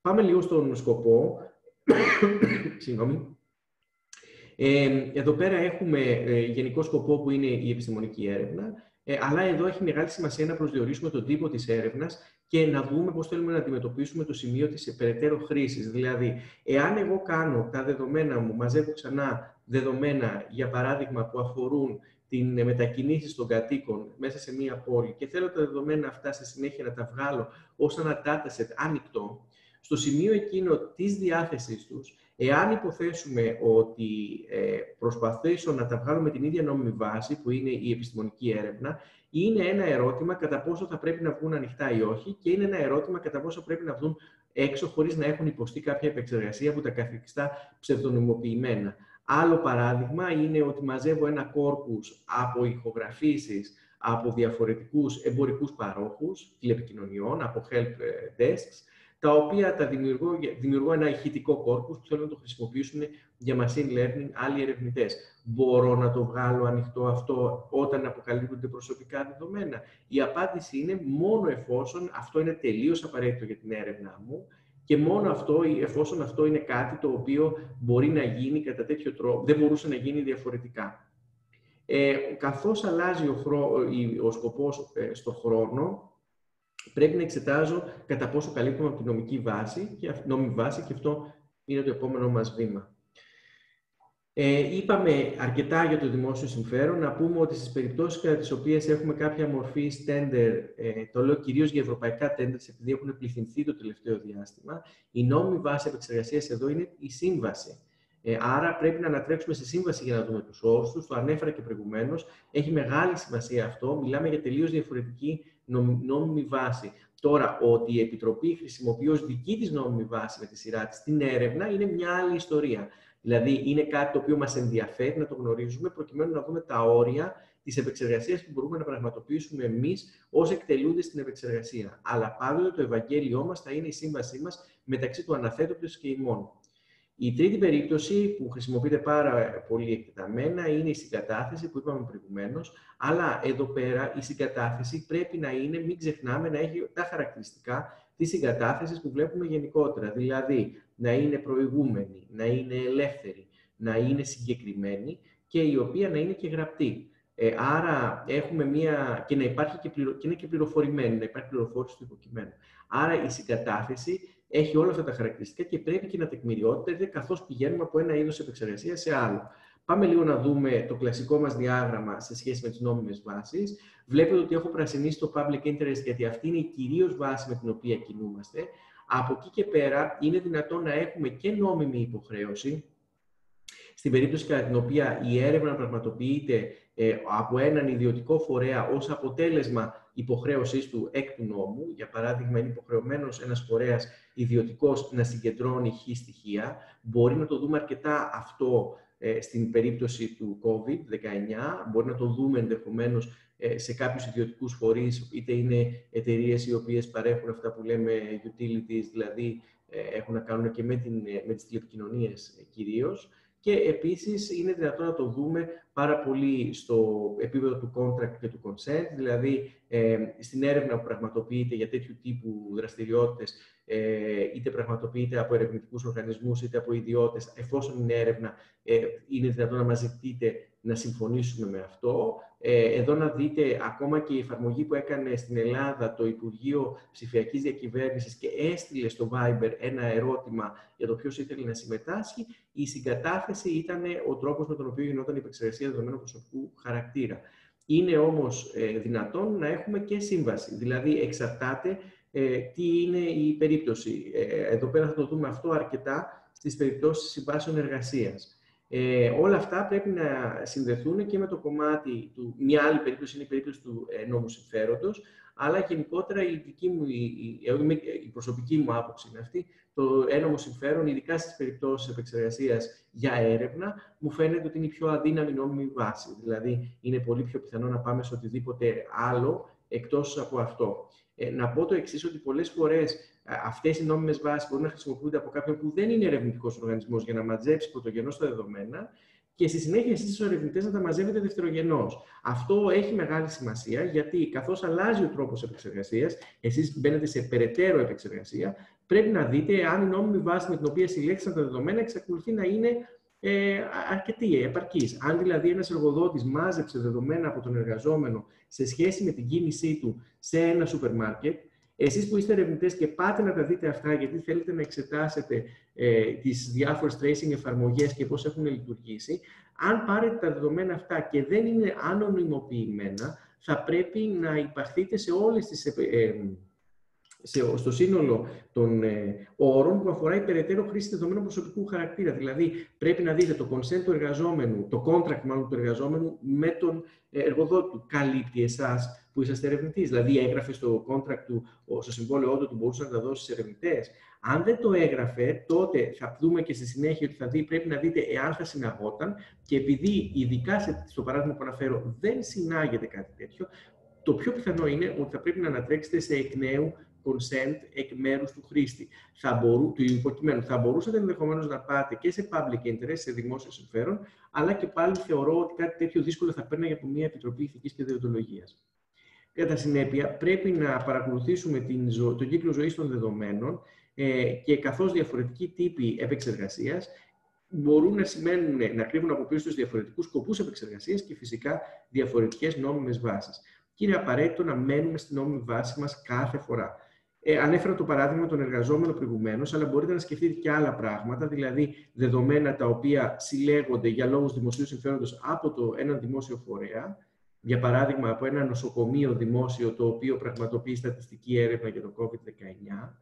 Speaker 3: Πάμε λίγο στον σκοπό. Συγγνώμη. Ε, εδώ πέρα έχουμε ε, γενικό σκοπό που είναι η επιστημονική έρευνα, ε, αλλά εδώ έχει μεγάλη σημασία να προσδιορίσουμε τον τύπο της έρευνας και να δούμε πώς θέλουμε να αντιμετωπίσουμε το σημείο της περαιτέρω χρήσης. Δηλαδή, εάν εγώ κάνω τα δεδομένα μου, μαζεύω ξανά δεδομένα, για παράδειγμα, που αφορούν την μετακινήσεις των κατοίκων μέσα σε μία πόλη και θέλω τα δεδομένα αυτά στη συνέχεια να τα βγάλω ως ένα dataset ανοιχτό, στο σημείο εκείνο της διάθεσης τους, εάν υποθέσουμε ότι ε, προσπαθήσω να τα βγάλω με την ίδια νόμιμη βάση, που είναι η επιστημονική έρευνα, είναι ένα ερώτημα κατά πόσο θα πρέπει να βγουν ανοιχτά ή όχι και είναι ένα ερώτημα κατά πόσο πρέπει να βγουν έξω χωρίς να έχουν υποστεί κάποια επεξεργασία που τα καθιστά ψευδονομοποιημένα. Άλλο παράδειγμα είναι ότι μαζεύω ένα κόρπους από ηχογραφήσεις από διαφορετικούς εμπορικούς παρόχους τηλεπικοινωνιών, από help desks, τα οποία τα δημιουργώ, δημιουργώ ένα ηχητικό κόρπους που θέλουν να το χρησιμοποιήσουν για machine learning άλλοι ερευνητές. Μπορώ να το βγάλω ανοιχτό αυτό όταν αποκαλύπτονται προσωπικά δεδομένα. Η απάντηση είναι μόνο εφόσον αυτό είναι τελείως απαραίτητο για την έρευνά μου και μόνο αυτό, εφόσον αυτό είναι κάτι το οποίο μπορεί να γίνει κατά τέτοιο τρόπο, δεν μπορούσε να γίνει διαφορετικά. Ε, καθώς αλλάζει ο, χρό, ο σκοπός ε, στο χρόνο, πρέπει να εξετάζω κατά πόσο καλύπτουμε από τη νομική βάση και, νόμιμη βάση και αυτό είναι το επόμενο μας βήμα. Ε, είπαμε αρκετά για το δημόσιο συμφέρον. Να πούμε ότι στις περιπτώσεις κατά τις οποίες έχουμε κάποια μορφή στέντερ, ε, το λέω κυρίως για ευρωπαϊκά τέντερ, επειδή έχουν πληθυνθεί το τελευταίο διάστημα, η νόμιμη βάση επεξεργασίας εδώ είναι η σύμβαση. Ε, άρα πρέπει να ανατρέξουμε σε σύμβαση για να δούμε τους όρους τους. Το ανέφερα και προηγουμένως. Έχει μεγάλη σημασία αυτό. Μιλάμε για τελείως διαφορετική νόμιμη βάση. Τώρα, ότι η Επιτροπή χρησιμοποιεί ως δική της νόμιμη βάση με τη σειρά της την έρευνα είναι μια άλλη ιστορία. Δηλαδή, είναι κάτι το οποίο μας ενδιαφέρει να το γνωρίζουμε, προκειμένου να δούμε τα όρια της επεξεργασίας που μπορούμε να πραγματοποιήσουμε εμείς ως εκτελούντες στην επεξεργασία. Αλλά πάντοτε το Ευαγγέλιό μας θα είναι η σύμβασή μας μεταξύ του αναθέτοντο και ημών. Η τρίτη περίπτωση που χρησιμοποιείται πάρα πολύ εκτεταμένα είναι η συγκατάθεση που είπαμε προηγουμένως. Αλλά εδώ πέρα η συγκατάθεση πρέπει να είναι, μην ξεχνάμε, να έχει τα χαρακτηριστικά της συγκατάθεσης που βλέπουμε γενικότερα. Δηλαδή να είναι προηγούμενη, να είναι ελεύθερη, να είναι συγκεκριμένη και η οποία να είναι και γραπτή. Ε, άρα έχουμε μία. και να υπάρχει και, πληρο... και είναι και πληροφορημένη, να υπάρχει πληροφόρηση του υποκειμένου. Άρα η συγκατάθεση έχει όλα αυτά τα χαρακτηριστικά και πρέπει και να τεκμηριώνεται καθώς πηγαίνουμε από ένα είδος επεξεργασίας σε άλλο. Πάμε λίγο να δούμε το κλασικό μας διάγραμμα σε σχέση με τις νόμιμες βάσεις. Βλέπετε ότι έχω πρασινίσει το public interest γιατί αυτή είναι η κυρίως βάση με την οποία κινούμαστε. Από εκεί και πέρα είναι δυνατόν να έχουμε και νόμιμη υποχρέωση, στην περίπτωση κατά την οποία η έρευνα πραγματοποιείται ε, από έναν ιδιωτικό φορέα ως αποτέλεσμα υποχρέωσής του εκ του νόμου. Για παράδειγμα, είναι υποχρεωμένος ένας φορέας ιδιωτικός να συγκεντρώνει χ στοιχεία. Μπορεί να το δούμε αρκετά αυτό ε, στην περίπτωση του COVID-19. Μπορεί να το δούμε ενδεχομένως ε, σε κάποιους ιδιωτικούς φορείς, είτε είναι εταιρείες οι οποίες παρέχουν αυτά που λέμε utilities, δηλαδή έχουν να κάνουν και με, την, με τις τηλεπικοινωνίες κυρίως. Και επίσης είναι δυνατόν να το δούμε πάρα πολύ στο επίπεδο του contract και του consent, δηλαδή ε, στην έρευνα που πραγματοποιείται για τέτοιου τύπου δραστηριότητες, ε, είτε πραγματοποιείται από ερευνητικούς οργανισμούς, είτε από ιδιώτες, εφόσον είναι έρευνα, ε, είναι δυνατόν να μας ζητείτε να συμφωνήσουμε με αυτό. Ε, εδώ να δείτε ακόμα και η εφαρμογή που έκανε στην Ελλάδα το Υπουργείο Ψηφιακής Διακυβέρνησης και έστειλε στο Viber ένα ερώτημα για το ποιος ήθελε να συμμετάσχει. Η συγκατάθεση ήταν ο τρόπος με τον οποίο γινόταν η επεξεργασία δεδομένου προσωπικού χαρακτήρα. Είναι όμως ε, δυνατόν να έχουμε και σύμβαση, δηλαδή εξαρτάται ε, τι είναι η περίπτωση. εδώ πέρα θα το δούμε αυτό αρκετά στις περιπτώσεις συμβάσεων εργασίας. Ε, όλα αυτά πρέπει να συνδεθούν και με το κομμάτι του. Μια άλλη περίπτωση είναι η περίπτωση του ε, νόμου συμφέροντος, αλλά γενικότερα η, δική μου, η, η, η προσωπική μου άποψη είναι αυτή. Το ένομο συμφέρον, ειδικά στις περιπτώσεις επεξεργασίας για έρευνα, μου φαίνεται ότι είναι η πιο αδύναμη νόμιμη βάση. Δηλαδή, είναι πολύ πιο πιθανό να πάμε σε οτιδήποτε άλλο εκτός από αυτό. Ε, να πω το εξής, ότι πολλές φορές αυτές οι νόμιμες βάσεις μπορούν να χρησιμοποιούνται από κάποιον που δεν είναι ερευνητικός οργανισμός για να μαζέψει πρωτογενώ τα δεδομένα και στη συνέχεια εσείς ως ερευνητές να τα μαζεύετε δευτερογενώς. Αυτό έχει μεγάλη σημασία γιατί καθώς αλλάζει ο τρόπος επεξεργασίας, εσείς μπαίνετε σε περαιτέρω επεξεργασία, πρέπει να δείτε αν η νόμιμη βάση με την οποία συλλέξαν τα δεδομένα εξακολουθεί να είναι ε, αρκετή, επαρκής. Αν δηλαδή ένας εργοδότης μάζεψε δεδομένα από τον εργαζόμενο σε σχέση με την κίνησή του σε ένα σούπερ μάρκετ, εσείς που είστε ερευνητές και πάτε να τα δείτε αυτά, γιατί θέλετε να εξετάσετε ε, τις διάφορες tracing εφαρμογές και πώς έχουν λειτουργήσει, αν πάρετε τα δεδομένα αυτά και δεν είναι ανωνυμοποιημένα, θα πρέπει να υπαχθείτε σε όλες τις ε, ε σε, στο σύνολο των ε, όρων που αφορά η περαιτέρω χρήση δεδομένων προσωπικού χαρακτήρα. Δηλαδή, πρέπει να δείτε το consent του εργαζόμενου, το contract μάλλον του εργαζόμενου με τον εργοδότη του. Καλύπτει εσάς που είσαστε ερευνητής. Δηλαδή, έγραφε στο contract του, στο συμβόλαιό του, ότι μπορούσε να τα δώσει σε ερευνητές. Αν δεν το έγραφε, τότε θα δούμε και στη συνέχεια ότι θα δει, πρέπει να δείτε εάν θα συναγόταν και επειδή ειδικά στο παράδειγμα που αναφέρω δεν συνάγεται κάτι τέτοιο, το πιο πιθανό είναι ότι θα πρέπει να ανατρέξετε σε εκ νέου consent εκ μέρους του χρήστη. Θα μπορού, του υποκειμένου. Θα μπορούσατε ενδεχομένως να πάτε και σε public interest, σε δημόσιο συμφέρον, αλλά και πάλι θεωρώ ότι κάτι τέτοιο δύσκολο θα παίρνει από μια Επιτροπή Ηθικής και Διοντολογίας. Κατά συνέπεια, πρέπει να παρακολουθήσουμε την ζω... τον κύκλο ζωής των δεδομένων ε, και καθώς διαφορετικοί τύποι επεξεργασίας μπορούν να σημαίνουν να κρύβουν από πίσω τους διαφορετικούς σκοπούς επεξεργασίας και φυσικά διαφορετικές νόμιμες βάσεις. Και είναι απαραίτητο να μένουμε στην νόμιμη βάση μας κάθε φορά. Ε, ανέφερα το παράδειγμα των εργαζόμενων προηγουμένως, αλλά μπορείτε να σκεφτείτε και άλλα πράγματα, δηλαδή δεδομένα τα οποία συλλέγονται για λόγους δημοσίου συμφέροντος από το έναν δημόσιο φορέα, για παράδειγμα από ένα νοσοκομείο δημόσιο το οποίο πραγματοποιεί στατιστική έρευνα για το COVID-19.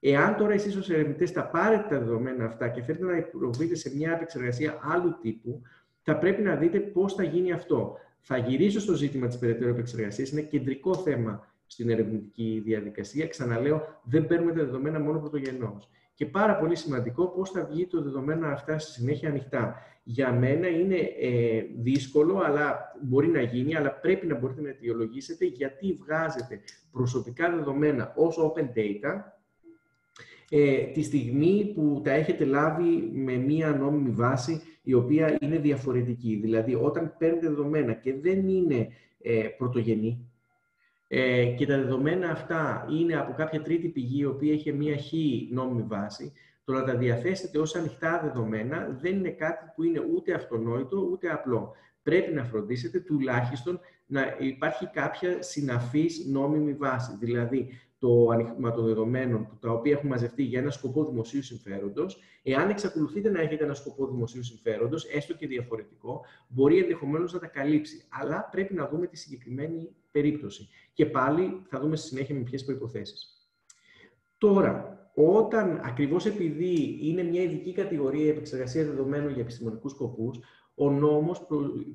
Speaker 3: Εάν τώρα εσείς ως ερευνητές τα πάρετε τα δεδομένα αυτά και θέλετε να προβείτε σε μια επεξεργασία άλλου τύπου, θα πρέπει να δείτε πώς θα γίνει αυτό. Θα γυρίσω στο ζήτημα της περαιτέρω επεξεργασίας. Είναι κεντρικό θέμα στην ερευνητική διαδικασία. Ξαναλέω, δεν παίρνουμε τα δεδομένα μόνο πρωτογενώ. και πάρα πολύ σημαντικό πώς θα βγει το δεδομένα αυτά στη συνέχεια ανοιχτά. Για μένα είναι ε, δύσκολο, αλλά μπορεί να γίνει, αλλά πρέπει να μπορείτε να αιτιολογήσετε γιατί βγάζετε προσωπικά δεδομένα ως open data ε, τη στιγμή που τα έχετε λάβει με μία νόμιμη βάση η οποία είναι διαφορετική. Δηλαδή, όταν παίρνετε δεδομένα και δεν είναι ε, πρωτογενή ε, και τα δεδομένα αυτά είναι από κάποια τρίτη πηγή η οποία έχει μία χή νόμιμη βάση, το να τα διαθέσετε ως ανοιχτά δεδομένα δεν είναι κάτι που είναι ούτε αυτονόητο ούτε απλό. Πρέπει να φροντίσετε τουλάχιστον να υπάρχει κάποια συναφής νόμιμη βάση. Δηλαδή, το ανοίγμα των δεδομένων, τα οποία έχουν μαζευτεί για ένα σκοπό δημοσίου συμφέροντος, εάν εξακολουθείτε να έχετε ένα σκοπό δημοσίου συμφέροντος, έστω και διαφορετικό, μπορεί ενδεχομένως να τα καλύψει. Αλλά πρέπει να δούμε τη συγκεκριμένη περίπτωση. Και πάλι θα δούμε στη συνέχεια με ποιες προποθέσει. Τώρα, όταν ακριβώς επειδή είναι μια ειδική κατηγορία επεξεργασίας δεδομένων για επιστημονικούς σκοπούς, ο νόμος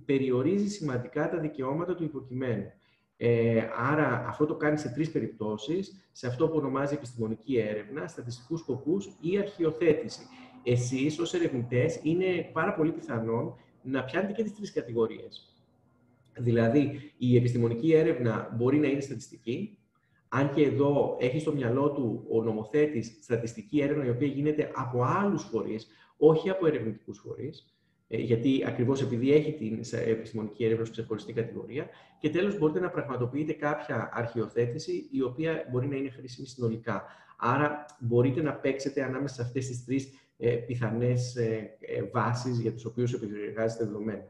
Speaker 3: περιορίζει σημαντικά τα δικαιώματα του υποκειμένου. Ε, άρα αυτό το κάνει σε τρεις περιπτώσεις, σε αυτό που ονομάζει επιστημονική έρευνα, στατιστικούς σκοπούς ή αρχιοθέτηση. Εσείς ως ερευνητές είναι πάρα πολύ πιθανόν να πιάνετε και τις τρεις κατηγορίες. Δηλαδή, η επιστημονική έρευνα μπορεί να είναι στατιστική, αν και εδώ έχει στο μυαλό του ο νομοθέτης στατιστική έρευνα η οποία γίνεται από άλλους φορείς, όχι από ερευνητικούς φορείς, ε, γιατί ακριβώς επειδή έχει την επιστημονική έρευνα σε ξεχωριστή κατηγορία. Και τέλος, μπορείτε να πραγματοποιείτε κάποια αρχιοθέτηση η οποία μπορεί να είναι χρήσιμη συνολικά. Άρα, μπορείτε να παίξετε ανάμεσα σε αυτές τις τρεις ε, πιθανές ε, βάσεις για τι οποίε επεξεργάζεστε δεδομένα.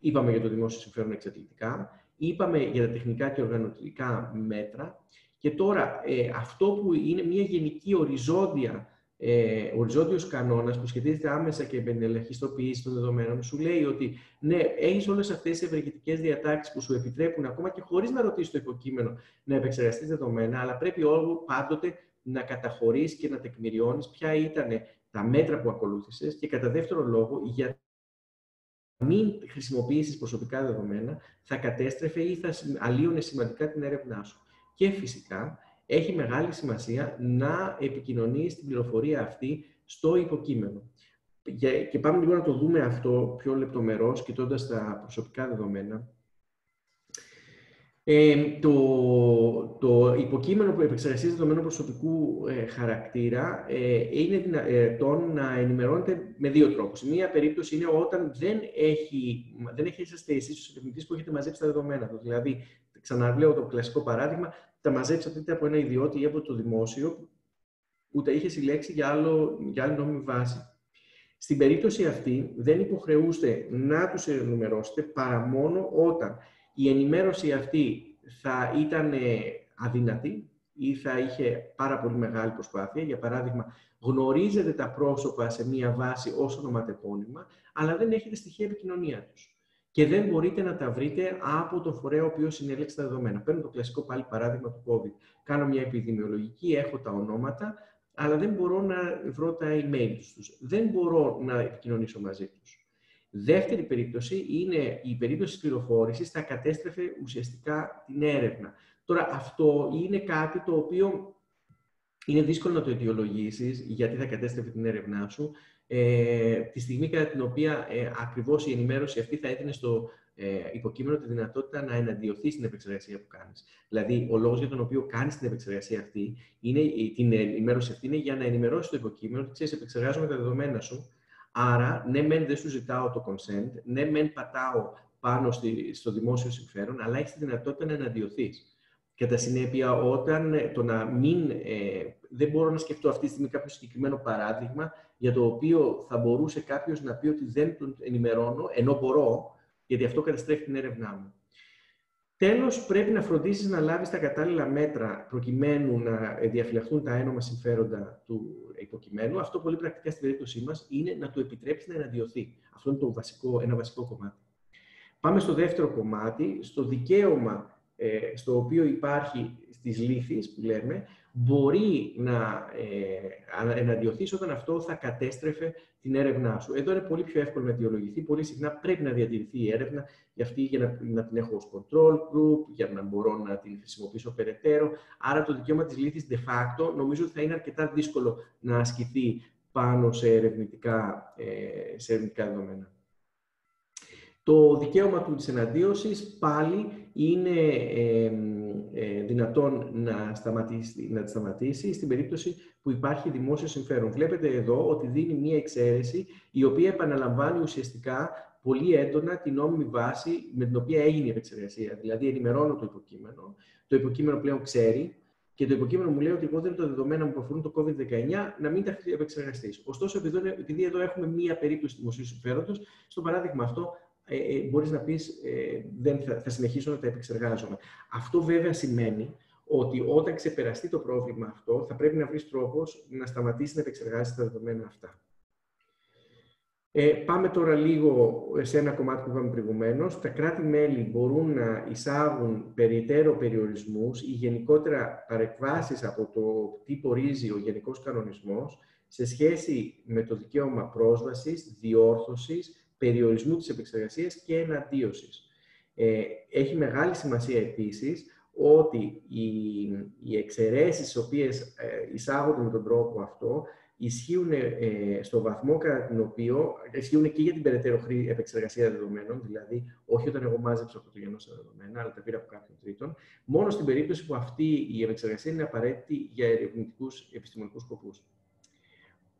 Speaker 3: Είπαμε για το δημόσιο συμφέρον εξατλητικά, είπαμε για τα τεχνικά και οργανωτικά μέτρα. Και τώρα, αυτό που είναι μια γενική οριζόντια ε, οριζόντιο κανόνα που σχετίζεται άμεσα και με την ελαχιστοποίηση των δεδομένων, σου λέει ότι ναι, έχεις όλες αυτές τις ευεργετικέ διατάξεις που σου επιτρέπουν ακόμα και χωρίς να ρωτήσεις το υποκείμενο να επεξεργαστείς δεδομένα, αλλά πρέπει όλο πάντοτε να καταχωρείς και να τεκμηριώνεις ποια ήταν τα μέτρα που ακολούθησες και κατά δεύτερο λόγο, για μην χρησιμοποιήσεις προσωπικά δεδομένα, θα κατέστρεφε ή θα αλλίωνε σημαντικά την έρευνά σου. Και φυσικά, έχει μεγάλη σημασία να επικοινωνεί την πληροφορία αυτή στο υποκείμενο. Και πάμε λίγο να το δούμε αυτό πιο λεπτομερώς, κοιτώντας τα προσωπικά δεδομένα. Ε, το, το υποκείμενο που επεξεργασία δεδομένου προσωπικού ε, χαρακτήρα ε, είναι δυνατόν να ενημερώνεται με δύο τρόπους. μία περίπτωση είναι όταν δεν, έχει, δεν έχει είσαστε εσείς ως που έχετε μαζέψει τα δεδομένα Δηλαδή, ξαναλέω το κλασικό παράδειγμα, τα μαζέψατε είτε από ένα ιδιώτη ή από το δημόσιο, που τα είχε συλλέξει για, άλλο, για άλλη νόμιμη βάση. Στην περίπτωση αυτή, δεν υποχρεούστε να τους ενημερώσετε παρά μόνο όταν η ενημέρωση αυτή θα ήταν ε, αδύνατη ή θα είχε πάρα πολύ μεγάλη προσπάθεια. Για παράδειγμα, γνωρίζετε τα πρόσωπα σε μία βάση ως ονοματεπώνυμα, αλλά δεν έχετε στοιχεία επικοινωνία τους και δεν μπορείτε να τα βρείτε από τον φορέα ο οποίος συνέλεξε τα δεδομένα. Παίρνω το κλασικό πάλι παράδειγμα του COVID. Κάνω μια επιδημιολογική, έχω τα ονόματα, αλλά δεν μπορώ να βρω τα email τους. Δεν μπορώ να επικοινωνήσω μαζί τους. Δεύτερη περίπτωση είναι η περίπτωση της πληροφόρησης θα κατέστρεφε ουσιαστικά την έρευνα. Τώρα αυτό είναι κάτι το οποίο είναι δύσκολο να το αιτιολογήσεις γιατί θα κατέστρεφε την έρευνά σου ε, τη στιγμή κατά την οποία ε, ακριβώς η ενημέρωση αυτή θα έδινε στο ε, υποκείμενο τη δυνατότητα να εναντιωθεί στην επεξεργασία που κάνεις. Δηλαδή, ο λόγος για τον οποίο κάνεις την επεξεργασία αυτή, είναι, την ενημέρωση αυτή είναι για να ενημερώσεις το υποκείμενο ότι ξέρεις, επεξεργάζομαι τα δεδομένα σου, άρα, ναι, μεν δεν σου ζητάω το consent, ναι, μεν πατάω πάνω στη, στο δημόσιο συμφέρον, αλλά έχεις τη δυνατότητα να εναντιωθείς. Κατά συνέπεια, όταν το να μην, ε, δεν μπορώ να σκεφτώ αυτή τη στιγμή κάποιο συγκεκριμένο παράδειγμα, για το οποίο θα μπορούσε κάποιος να πει ότι δεν τον ενημερώνω, ενώ μπορώ, γιατί αυτό καταστρέφει την έρευνά μου. Τέλος, πρέπει να φροντίσεις να λάβεις τα κατάλληλα μέτρα προκειμένου να διαφυλαχθούν τα ένομα συμφέροντα του υποκειμένου. Αυτό πολύ πρακτικά στην περίπτωσή μας είναι να του επιτρέψει να εναντιωθεί. Αυτό είναι το βασικό, ένα βασικό κομμάτι. Πάμε στο δεύτερο κομμάτι, στο δικαίωμα ε, στο οποίο υπάρχει στις λύθεις που λέμε, μπορεί να ε, εναντιωθείς όταν αυτό θα κατέστρεφε την έρευνά σου. Εδώ είναι πολύ πιο εύκολο να αιτιολογηθεί. Πολύ συχνά πρέπει να διατηρηθεί η έρευνα για αυτή για να, να την έχω ως control group, για να μπορώ να την χρησιμοποιήσω περαιτέρω. Άρα το δικαίωμα της λύθης de facto νομίζω ότι θα είναι αρκετά δύσκολο να ασκηθεί πάνω σε ερευνητικά, ε, σε ερευνητικά δεδομένα. Το δικαίωμα του της εναντίωσης πάλι είναι ε, ε, δυνατόν να σταματήσει, να σταματήσει στην περίπτωση που υπάρχει δημόσιο συμφέρον. Βλέπετε εδώ ότι δίνει μία εξαίρεση η οποία επαναλαμβάνει ουσιαστικά πολύ έντονα την νόμιμη βάση με την οποία έγινε η επεξεργασία. Δηλαδή, ενημερώνω το υποκείμενο, το υποκείμενο πλέον ξέρει και το υποκείμενο μου λέει ότι εγώ δεν τα δεδομένα μου που αφορούν το COVID-19 να μην τα επεξεργαστείς. Ωστόσο, επειδή εδώ έχουμε μία περίπτωση δημοσίου συμφέροντος, στο παράδειγμα αυτό ε, ε, μπορείς να πεις ε, δεν θα, θα συνεχίσω να τα επεξεργάζομαι. Αυτό βέβαια σημαίνει ότι όταν ξεπεραστεί το πρόβλημα αυτό, θα πρέπει να βρεις τρόπος να σταματήσεις να επεξεργάζεσαι τα δεδομένα αυτά. Ε, πάμε τώρα λίγο σε ένα κομμάτι που είπαμε προηγουμένως. Τα κράτη-μέλη μπορούν να εισάγουν περιττέρω περιορισμούς ή γενικότερα παρεκβάσεις από το τι πορίζει ο Γενικός Κανονισμός σε σχέση με το δικαίωμα πρόσβασης, διόρθωσης, περιορισμού της επεξεργασίας και εναντίωσης. Ε, έχει μεγάλη σημασία επίσης ότι οι, οι εξαιρέσεις τις οποίες ε, εισάγονται με τον τρόπο αυτό ισχύουν ε, στο βαθμό κατά τον οποίο ισχύουν και για την περαιτέρω επεξεργασία δεδομένων, δηλαδή όχι όταν εγώ μάζεψα πρωτογενώ τα δεδομένα, αλλά τα πήρα από κάποιον τρίτον, μόνο στην περίπτωση που αυτή η επεξεργασία είναι απαραίτητη για ερευνητικούς επιστημονικούς σκοπούς.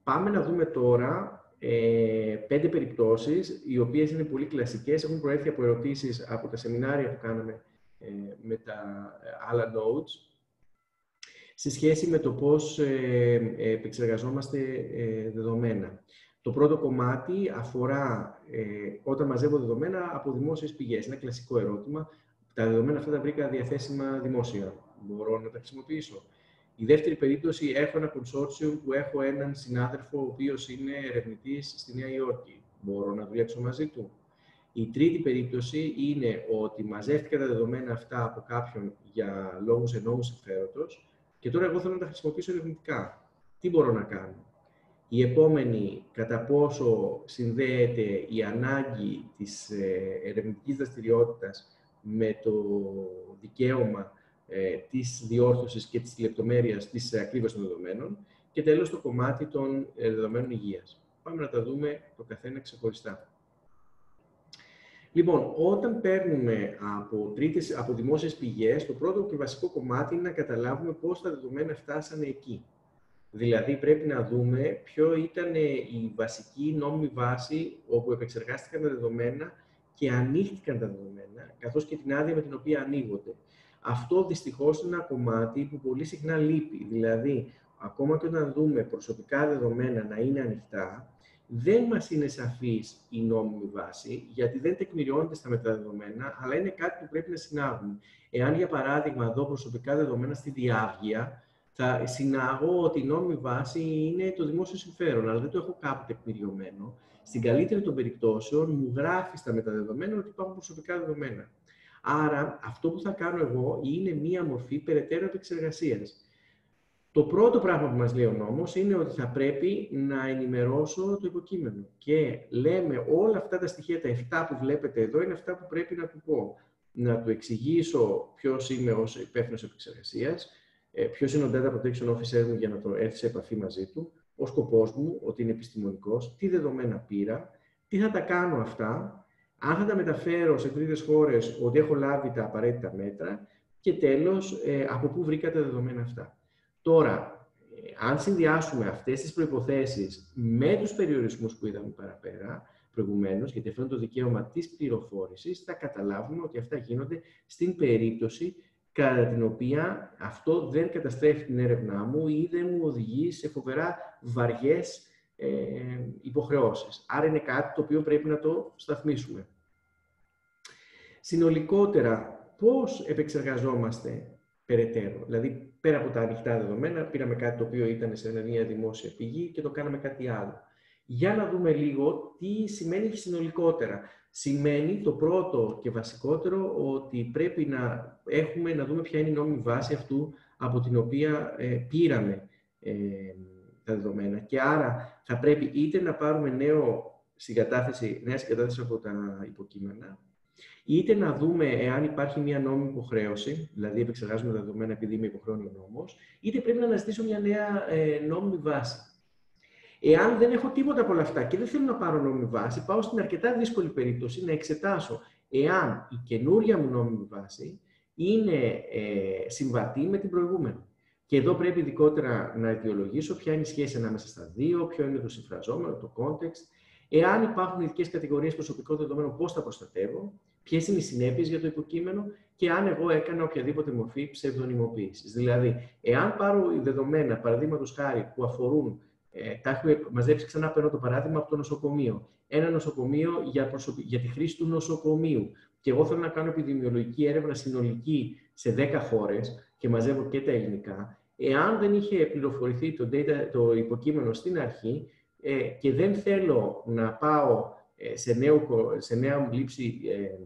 Speaker 3: Πάμε να δούμε τώρα ε, πέντε περιπτώσεις, οι οποίες είναι πολύ κλασικές, έχουν προέρθει από ερωτήσεις από τα σεμινάρια που κάναμε ε, με τα ε, άλλα notes, σε σχέση με το πώς ε, επεξεργαζόμαστε ε, δεδομένα. Το πρώτο κομμάτι αφορά όταν μαζεύω δεδομένα από δημόσιες πηγές. Είναι κλασικό ερώτημα. Τα δεδομένα αυτά τα βρήκα διαθέσιμα δημόσια. Μπορώ να τα χρησιμοποιήσω. Η δεύτερη περίπτωση, έχω ένα consortium που έχω έναν συνάδελφο, ο οποίος είναι ερευνητής στη Νέα Υόρκη. Μπορώ να δουλέψω μαζί του. Η τρίτη περίπτωση είναι ότι μαζεύτηκα τα δεδομένα αυτά από κάποιον για λόγους ενόμου συμφέροντο και τώρα εγώ θέλω να τα χρησιμοποιήσω ερευνητικά. Τι μπορώ να κάνω; Η επόμενη, κατά πόσο συνδέεται η ανάγκη της ε, ερευνητικής δραστηριότητας με το δικαίωμα ε, της διόρθωσης και της λεπτομέρειας της ακρίβειας των δεδομένων και τέλος το κομμάτι των ε, δεδομένων υγείας. Πάμε να τα δούμε το καθένα ξεχωριστά. Λοιπόν, όταν παίρνουμε από, τρίτες, από δημόσιες πηγές, το πρώτο και βασικό κομμάτι είναι να καταλάβουμε πώς τα δεδομένα φτάσανε εκεί. Δηλαδή, πρέπει να δούμε ποιο ήταν η βασική νόμιμη βάση όπου επεξεργάστηκαν τα δεδομένα και ανοίχτηκαν τα δεδομένα, καθώς και την άδεια με την οποία ανοίγονται. Αυτό δυστυχώς είναι ένα κομμάτι που πολύ συχνά λείπει. Δηλαδή, ακόμα και όταν δούμε προσωπικά δεδομένα να είναι ανοιχτά, δεν μας είναι σαφής η νόμιμη βάση, γιατί δεν τεκμηριώνεται στα μεταδεδομένα, αλλά είναι κάτι που πρέπει να συνάγουμε. Εάν, για παράδειγμα, δω προσωπικά δεδομένα στη διάβγεια, θα συνάγω ότι η νόμιμη βάση είναι το δημόσιο συμφέρον, αλλά δεν το έχω κάπου τεκμηριωμένο. Στην καλύτερη των περιπτώσεων, μου γράφει στα μεταδεδομένα ότι υπάρχουν προσωπικά δεδομένα. Άρα, αυτό που θα κάνω εγώ είναι μία μορφή περαιτέρω επεξεργασίας. Το πρώτο πράγμα που μας λέει ο νόμος είναι ότι θα πρέπει να ενημερώσω το υποκείμενο. Και λέμε όλα αυτά τα στοιχεία, τα 7 που βλέπετε εδώ, είναι αυτά που πρέπει να του πω. Να του εξηγήσω ποιος είμαι ως υπεύθυνος επεξεργασίας, ε, ποιος είναι ο Data Protection Officer μου για να το έρθει σε επαφή μαζί του, ο σκοπός μου, ότι είναι επιστημονικός, τι δεδομένα πήρα, τι θα τα κάνω αυτά αν θα τα μεταφέρω σε τρίτες χώρες ότι έχω λάβει τα απαραίτητα μέτρα και τέλος, ε, από πού βρήκα τα δεδομένα αυτά. Τώρα, ε, αν συνδυάσουμε αυτές τις προϋποθέσεις με τους περιορισμούς που είδαμε παραπέρα, προηγουμένως, γιατί αυτό είναι το δικαίωμα της πληροφόρησης, θα καταλάβουμε ότι αυτά γίνονται στην περίπτωση κατά την οποία αυτό δεν καταστρέφει την έρευνά μου ή δεν μου οδηγεί σε φοβερά βαριές ε, υποχρεώσεις. Άρα είναι κάτι το οποίο πρέπει να το σταθμίσουμε. Συνολικότερα, πώς επεξεργαζόμαστε περαιτέρω; Δηλαδή, πέρα από τα ανοιχτά δεδομένα, πήραμε κάτι το οποίο ήταν σε μια δημόσια πηγή και το κάναμε κάτι άλλο. Για να δούμε λίγο τι σημαίνει συνολικότερα. Σημαίνει το πρώτο και βασικότερο ότι πρέπει να έχουμε, να δούμε ποια είναι η νόμιμη βάση αυτού από την οποία ε, πήραμε ε, τα δεδομένα. Και άρα θα πρέπει είτε να πάρουμε νέο συγκατάθεση, νέα συγκατάθεση από τα υποκείμενα, είτε να δούμε εάν υπάρχει μια νόμιμη υποχρέωση, δηλαδή επεξεργάζουμε τα δεδομένα επειδή είμαι υποχρεώνει ο νόμος, είτε πρέπει να αναζητήσω μια νέα ε, νόμιμη βάση. Εάν δεν έχω τίποτα από όλα αυτά και δεν θέλω να πάρω νόμιμη βάση, πάω στην αρκετά δύσκολη περίπτωση να εξετάσω εάν η καινούρια μου νόμιμη βάση είναι ε, συμβατή με την προηγούμενη. Και εδώ πρέπει ειδικότερα να αιτιολογήσω ποια είναι η σχέση ανάμεσα στα δύο, ποιο είναι το συμφραζόμενο, το context. Εάν υπάρχουν ειδικές κατηγορίες προσωπικών δεδομένων, πώς τα προστατεύω, ποιες είναι οι συνέπειες για το υποκείμενο και αν εγώ έκανα οποιαδήποτε μορφή ψευδονιμοποίηση. Δηλαδή, εάν πάρω δεδομένα, παραδείγματος χάρη, που αφορούν ε, τα έχουμε μαζέψει ξανά, παίρνω το παράδειγμα από το νοσοκομείο. Ένα νοσοκομείο για, για τη χρήση του νοσοκομείου. Και εγώ θέλω να κάνω επιδημιολογική έρευνα συνολική σε 10 χώρες και μαζεύω και τα ελληνικά. Εάν δεν είχε πληροφορηθεί το, data, το υποκείμενο στην αρχή ε, και δεν θέλω να πάω ε, σε, νέο, σε νέα λήψη ε,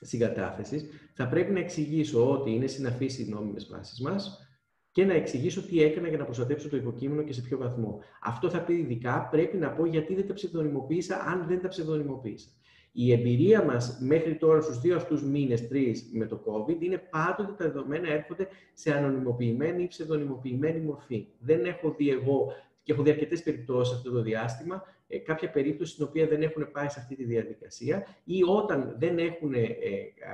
Speaker 3: συγκατάθεσης, θα πρέπει να εξηγήσω ότι είναι συναφείς οι νόμιμες βάσεις μας, και να εξηγήσω τι έκανα για να προστατέψω το υποκείμενο και σε ποιο βαθμό. Αυτό θα πει ειδικά, πρέπει να πω γιατί δεν τα ψευδονιμοποίησα, αν δεν τα ψευδονιμοποίησα. Η εμπειρία μας μέχρι τώρα στους δύο αυτούς μήνες, τρεις με το COVID, είναι πάντοτε τα δεδομένα έρχονται σε ανωνυμοποιημένη ή ψευδονυμοποιημένη μορφή. Δεν έχω δει εγώ, και έχω δει αρκετές περιπτώσεις αυτό το διάστημα, ε, κάποια περίπτωση στην οποία δεν έχουν πάει σε αυτή τη διαδικασία ή όταν δεν έχουν ε,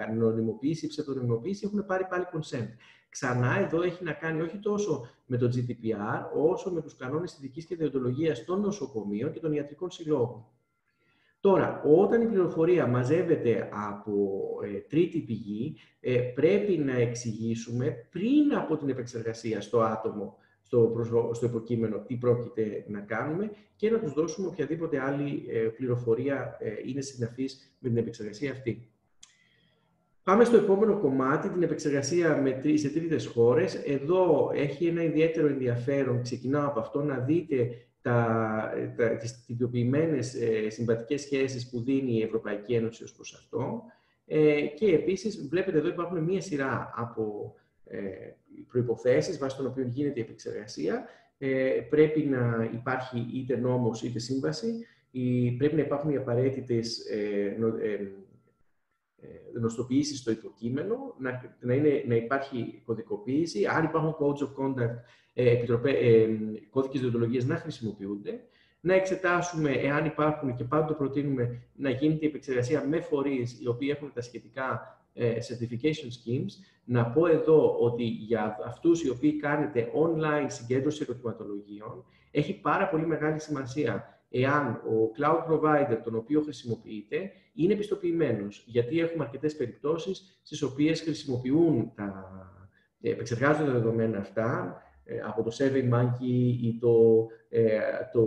Speaker 3: ανωνυμοποιήσει ή ψευδονυμοποιήσει, έχουν πάρει πάλι consent. Ξανά εδώ έχει να κάνει όχι τόσο με το GDPR, όσο με τους κανόνες ηθικής και διοντολογίας των νοσοκομείων και των ιατρικών συλλόγων. Τώρα, όταν η πληροφορία μαζεύεται από ε, τρίτη πηγή, ε, πρέπει να εξηγήσουμε πριν από την επεξεργασία στο άτομο, στο, στο υποκείμενο, τι πρόκειται να κάνουμε και να τους δώσουμε οποιαδήποτε άλλη ε, πληροφορία είναι συναφής με την επεξεργασία αυτή. Πάμε στο επόμενο κομμάτι, την επεξεργασία με, σε τρίτες χώρες. Εδώ έχει ένα ιδιαίτερο ενδιαφέρον, ξεκινάω από αυτό, να δείτε τα, τα, τις τυποποιημένες ε, συμβατικές σχέσεις που δίνει η Ευρωπαϊκή Ένωση ως προς αυτό. Ε, και επίσης βλέπετε εδώ υπάρχουν μία σειρά από ε, προϋποθέσεις βάσει των οποίων γίνεται η επεξεργασία. Ε, πρέπει να υπάρχει είτε νόμος είτε σύμβαση. Η, πρέπει να υπάρχουν οι απαραίτητες ε, ε ε, γνωστοποιήσεις στο υποκείμενο, να, να, είναι, να υπάρχει κωδικοποίηση, αν υπάρχουν codes of conduct, ε, επιτροπέ, ε, κώδικες διοντολογίας να χρησιμοποιούνται, να εξετάσουμε εάν υπάρχουν και πάντοτε προτείνουμε να γίνεται η επεξεργασία με φορείς οι οποίοι έχουν τα σχετικά ε, certification schemes. Να πω εδώ ότι για αυτούς οι οποίοι κάνετε online συγκέντρωση ερωτηματολογίων, έχει πάρα πολύ μεγάλη σημασία εάν ο cloud provider τον οποίο χρησιμοποιείτε είναι επιστοποιημένος. Γιατί έχουμε αρκετές περιπτώσεις στις οποίες χρησιμοποιούν τα, επεξεργάζονται τα δεδομένα αυτά ε, από το SurveyMonkey ή το, ε, το,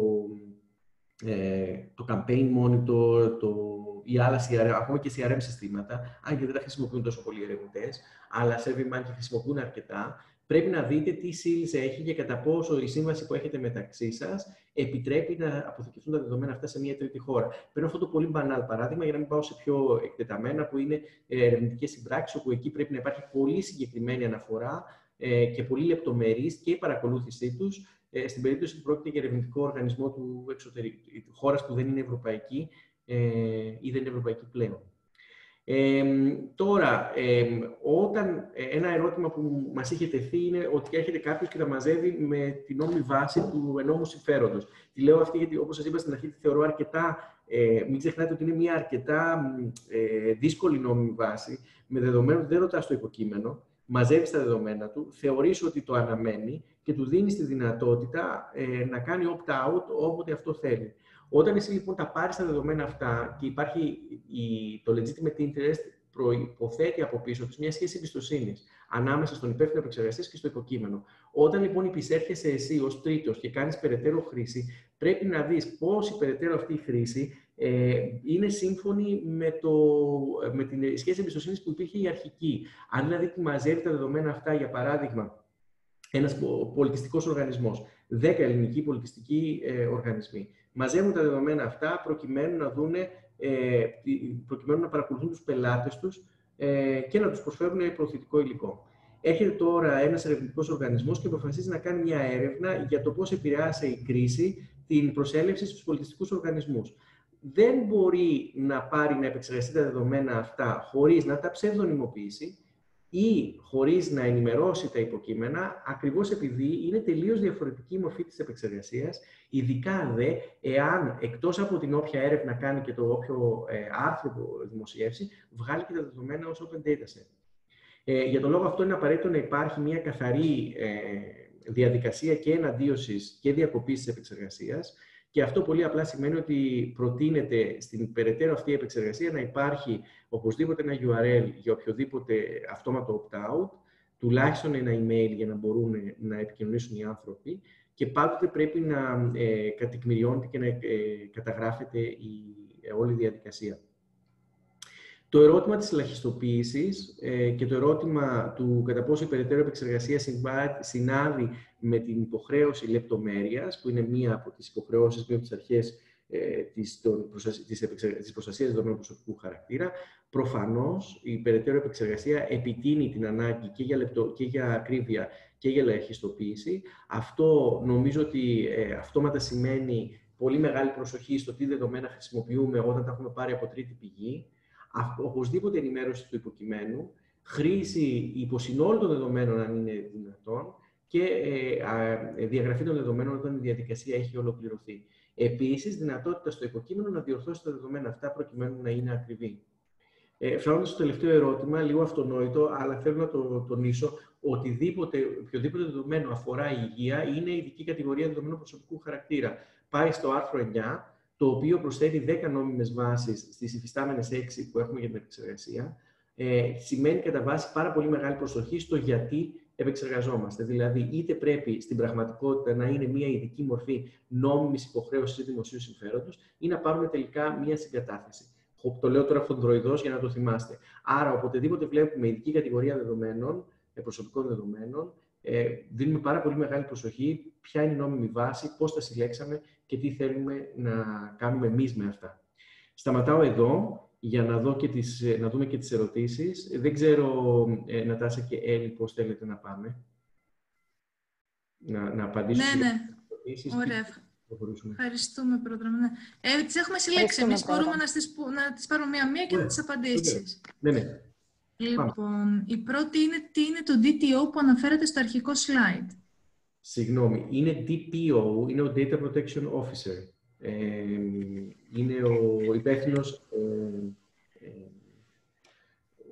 Speaker 3: ε, το Campaign Monitor, το, ή άλλα CRM, ακόμα και CRM συστήματα, αν και δεν τα χρησιμοποιούν τόσο πολλοί ερευνητές, αλλά SurveyMonkey χρησιμοποιούν αρκετά, πρέπει να δείτε τι seals έχει και κατά πόσο η σύμβαση που έχετε μεταξύ σας επιτρέπει να αποθηκευτούν τα δεδομένα αυτά σε μια τρίτη χώρα. Παίρνω αυτό το πολύ μπανάλ παράδειγμα για να μην πάω σε πιο εκτεταμένα που είναι ε, ερευνητικές συμπράξεις, όπου εκεί πρέπει να υπάρχει πολύ συγκεκριμένη αναφορά ε, και πολύ λεπτομερής και η παρακολούθησή τους ε, στην περίπτωση που πρόκειται για ερευνητικό οργανισμό του εξωτερικού, χώρας που δεν είναι ευρωπαϊκή ή δεν είναι ευρωπαϊκή πλέον τώρα, όταν ε, ένα ερώτημα που μας είχε τεθεί είναι ότι έρχεται κάποιος και τα μαζεύει με την νόμιμη βάση του ενόμου συμφέροντος. Τη λέω αυτή γιατί, όπως σας είπα στην αρχή, τη θεωρώ αρκετά, ε, μην ξεχνάτε ότι είναι μια αρκετά ε, δύσκολη νόμιμη βάση, με δεδομένο ότι δεν ρωτάς το υποκείμενο, μαζεύει τα δεδομένα του, θεωρείς ότι το αναμένει και του δίνεις τη δυνατότητα ε, να κάνει opt-out όποτε αυτό θέλει. Όταν εσύ λοιπόν τα πάρεις τα δεδομένα αυτά και υπάρχει η, το legitimate interest, προποθέτει από πίσω του μια σχέση εμπιστοσύνης ανάμεσα στον υπεύθυνο επεξεργαστή και στο υποκείμενο. Όταν λοιπόν υπησέρχεσαι εσύ ως τρίτος και κάνεις περαιτέρω χρήση, πρέπει να δεις πώς η περαιτέρω αυτή η χρήση ε, είναι σύμφωνη με, το, με την σχέση εμπιστοσύνης που υπήρχε η αρχική. Αν δηλαδή που μαζεύει τα δεδομένα αυτά, για παράδειγμα, ένας πολιτιστικός οργανισμός, 10 ελληνικοί πολιτιστικοί ε, οργανισμοί. Μαζεύουν τα δεδομένα αυτά προκειμένου να, δούνε, ε, προκειμένου να παρακολουθούν τους πελάτες τους ε, και να τους προσφέρουν προωθητικό υλικό. Έρχεται τώρα ένας ερευνητικός οργανισμός και αποφασίζει να κάνει μια έρευνα για το πώς επηρεάσε η κρίση την προσέλευση στους πολιτιστικούς οργανισμούς. Δεν μπορεί να πάρει να επεξεργαστεί τα δεδομένα αυτά χωρίς να τα ψευδονυμοποιήσει ή χωρίς να ενημερώσει τα υποκείμενα, ακριβώς επειδή είναι τελείως διαφορετική η μορφή της επεξεργασίας, ειδικά δε εάν εκτός από την όποια έρευνα κάνει και το όποιο ε, άρθρο που δημοσιεύσει, βγάλει και τα δεδομένα ως open data set. Ε, για τον λόγο αυτό είναι απαραίτητο να υπάρχει μια καθαρή ε, διαδικασία και εναντίωσης και διακοπής της επεξεργασίας και αυτό πολύ απλά σημαίνει ότι προτείνεται στην περαιτέρω αυτή επεξεργασία να υπάρχει οπωσδήποτε ένα URL για οποιοδήποτε αυτόματο opt-out, τουλάχιστον ένα email για να μπορούν να επικοινωνήσουν οι άνθρωποι και πάντοτε πρέπει να ε, κατεκμηριώνεται και να ε, καταγράφεται η, όλη η διαδικασία. Το ερώτημα της ελαχιστοποίησης ε, και το ερώτημα του κατά πόσο η περαιτέρω επεξεργασία συνάδει με την υποχρέωση λεπτομέρειας, που είναι μία από τις υποχρεώσεις, μία από τις αρχές ε, της, της, της προστασίας δεδομένου προσωπικού χαρακτήρα, προφανώς η περαιτέρω επεξεργασία επιτείνει την ανάγκη και για, λεπτο, και για ακρίβεια και για ελαχιστοποίηση. Αυτό νομίζω ότι ε, αυτόματα σημαίνει πολύ μεγάλη προσοχή στο τι δεδομένα χρησιμοποιούμε όταν τα έχουμε πάρει από τρίτη πηγή, οπωσδήποτε ενημέρωση του υποκειμένου, χρήση υποσυνόλου των δεδομένων αν είναι δυνατόν και ε, διαγραφή των δεδομένων όταν η διαδικασία έχει ολοκληρωθεί. Επίσης, δυνατότητα στο υποκείμενο να διορθώσει τα δεδομένα αυτά προκειμένου να είναι ακριβή. Ε, Φτάνοντας στο τελευταίο ερώτημα, λίγο αυτονόητο, αλλά θέλω να το τονίσω, οτιδήποτε, οποιοδήποτε δεδομένο αφορά η υγεία είναι ειδική κατηγορία δεδομένων προσωπικού χαρακτήρα. Πάει στο άρθρο 9 το οποίο προσθέτει 10 νόμιμες βάσεις στις υφιστάμενες 6 που έχουμε για την επεξεργασία, ε, σημαίνει κατά βάση πάρα πολύ μεγάλη προσοχή στο γιατί επεξεργαζόμαστε. Δηλαδή, είτε πρέπει στην πραγματικότητα να είναι μια ειδική μορφή νόμιμης υποχρέωσης ή δημοσίου συμφέροντος, ή να πάρουμε τελικά μια συγκατάθεση. Το λέω τώρα χοντροειδώ για να το θυμάστε. Άρα, οποτεδήποτε βλέπουμε ειδική κατηγορία δεδομένων, ε, προσωπικών δεδομένων, ε, δίνουμε πάρα πολύ μεγάλη προσοχή ποια είναι η νόμιμη βάση, πώς τα συλλέξαμε και τι θέλουμε να κάνουμε εμείς με αυτά. Σταματάω εδώ για να, δω και τις, να δούμε και τις ερωτήσεις. Δεν ξέρω, ε, Νατάσα και Έλλη, πώς θέλετε να πάμε. Να, να απαντήσουμε
Speaker 1: ναι, ναι. ερωτήσεις. Ωραία. Ευχαριστούμε, Πρόεδρε. Ναι. Ε, τις έχουμε συλλέξει. Εμείς μπορούμε να τις, να τις πάρουμε μία-μία και να τις απαντήσεις.
Speaker 3: Ναι, ναι.
Speaker 1: Λοιπόν, η πρώτη είναι τι είναι το DTO που αναφέρεται στο αρχικό slide;
Speaker 3: Συγγνώμη, είναι DPO, είναι ο Data Protection Officer. Ε, είναι ο υπεύθυνος ε, ε,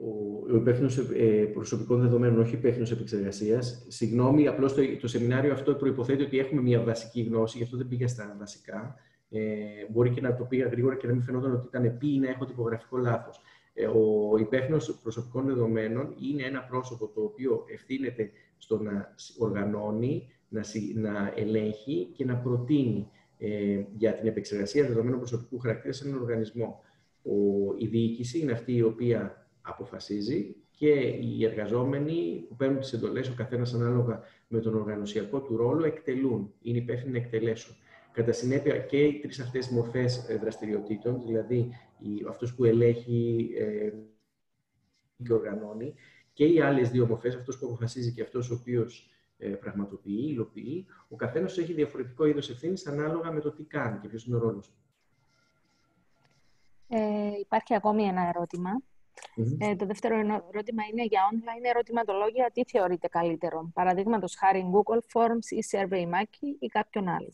Speaker 3: ο, ο υπεύθυνος ε, προσωπικών δεδομένων, όχι υπεύθυνος επεξεργασίας. Συγγνώμη, απλώς το, το σεμινάριο αυτό προποθέτει ότι έχουμε μια βασική γνώση, γι' αυτό δεν πήγα στα βασικά. Ε, μπορεί και να το πήγα γρήγορα και να μην φαινόταν ότι ήταν πει ή να έχω τυπογραφικό λάθος. Ε, ο υπεύθυνος προσωπικών δεδομένων είναι ένα πρόσωπο το οποίο ευθύνεται στο να οργανώνει, να, να ελέγχει και να προτείνει ε, για την επεξεργασία δεδομένων προσωπικού χαρακτήρα σε έναν οργανισμό. Ο, η διοίκηση είναι αυτή η οποία αποφασίζει και οι εργαζόμενοι που παίρνουν τις εντολές, ο καθένας ανάλογα με τον οργανωσιακό του ρόλο, εκτελούν, είναι υπεύθυνοι να εκτελέσουν. Κατά συνέπεια και οι τρεις αυτές μορφές ε, δραστηριοτήτων, δηλαδή αυτός που ελέγχει ε, και οργανώνει, και οι άλλες δύο μορφές, αυτός που αποφασίζει και αυτός ο οποίος ε, πραγματοποιεί, υλοποιεί, ο καθένας έχει διαφορετικό είδος ευθύνης ανάλογα με το τι κάνει και ποιος είναι ο ρόλος του.
Speaker 2: Ε, υπάρχει ακόμη ένα Ε, το δεύτερο ερώτημα είναι για online ερωτηματολόγια. Τι θεωρείτε καλύτερο, παραδείγματος χάρη Google Forms ή SurveyMonkey ή κάποιον άλλο.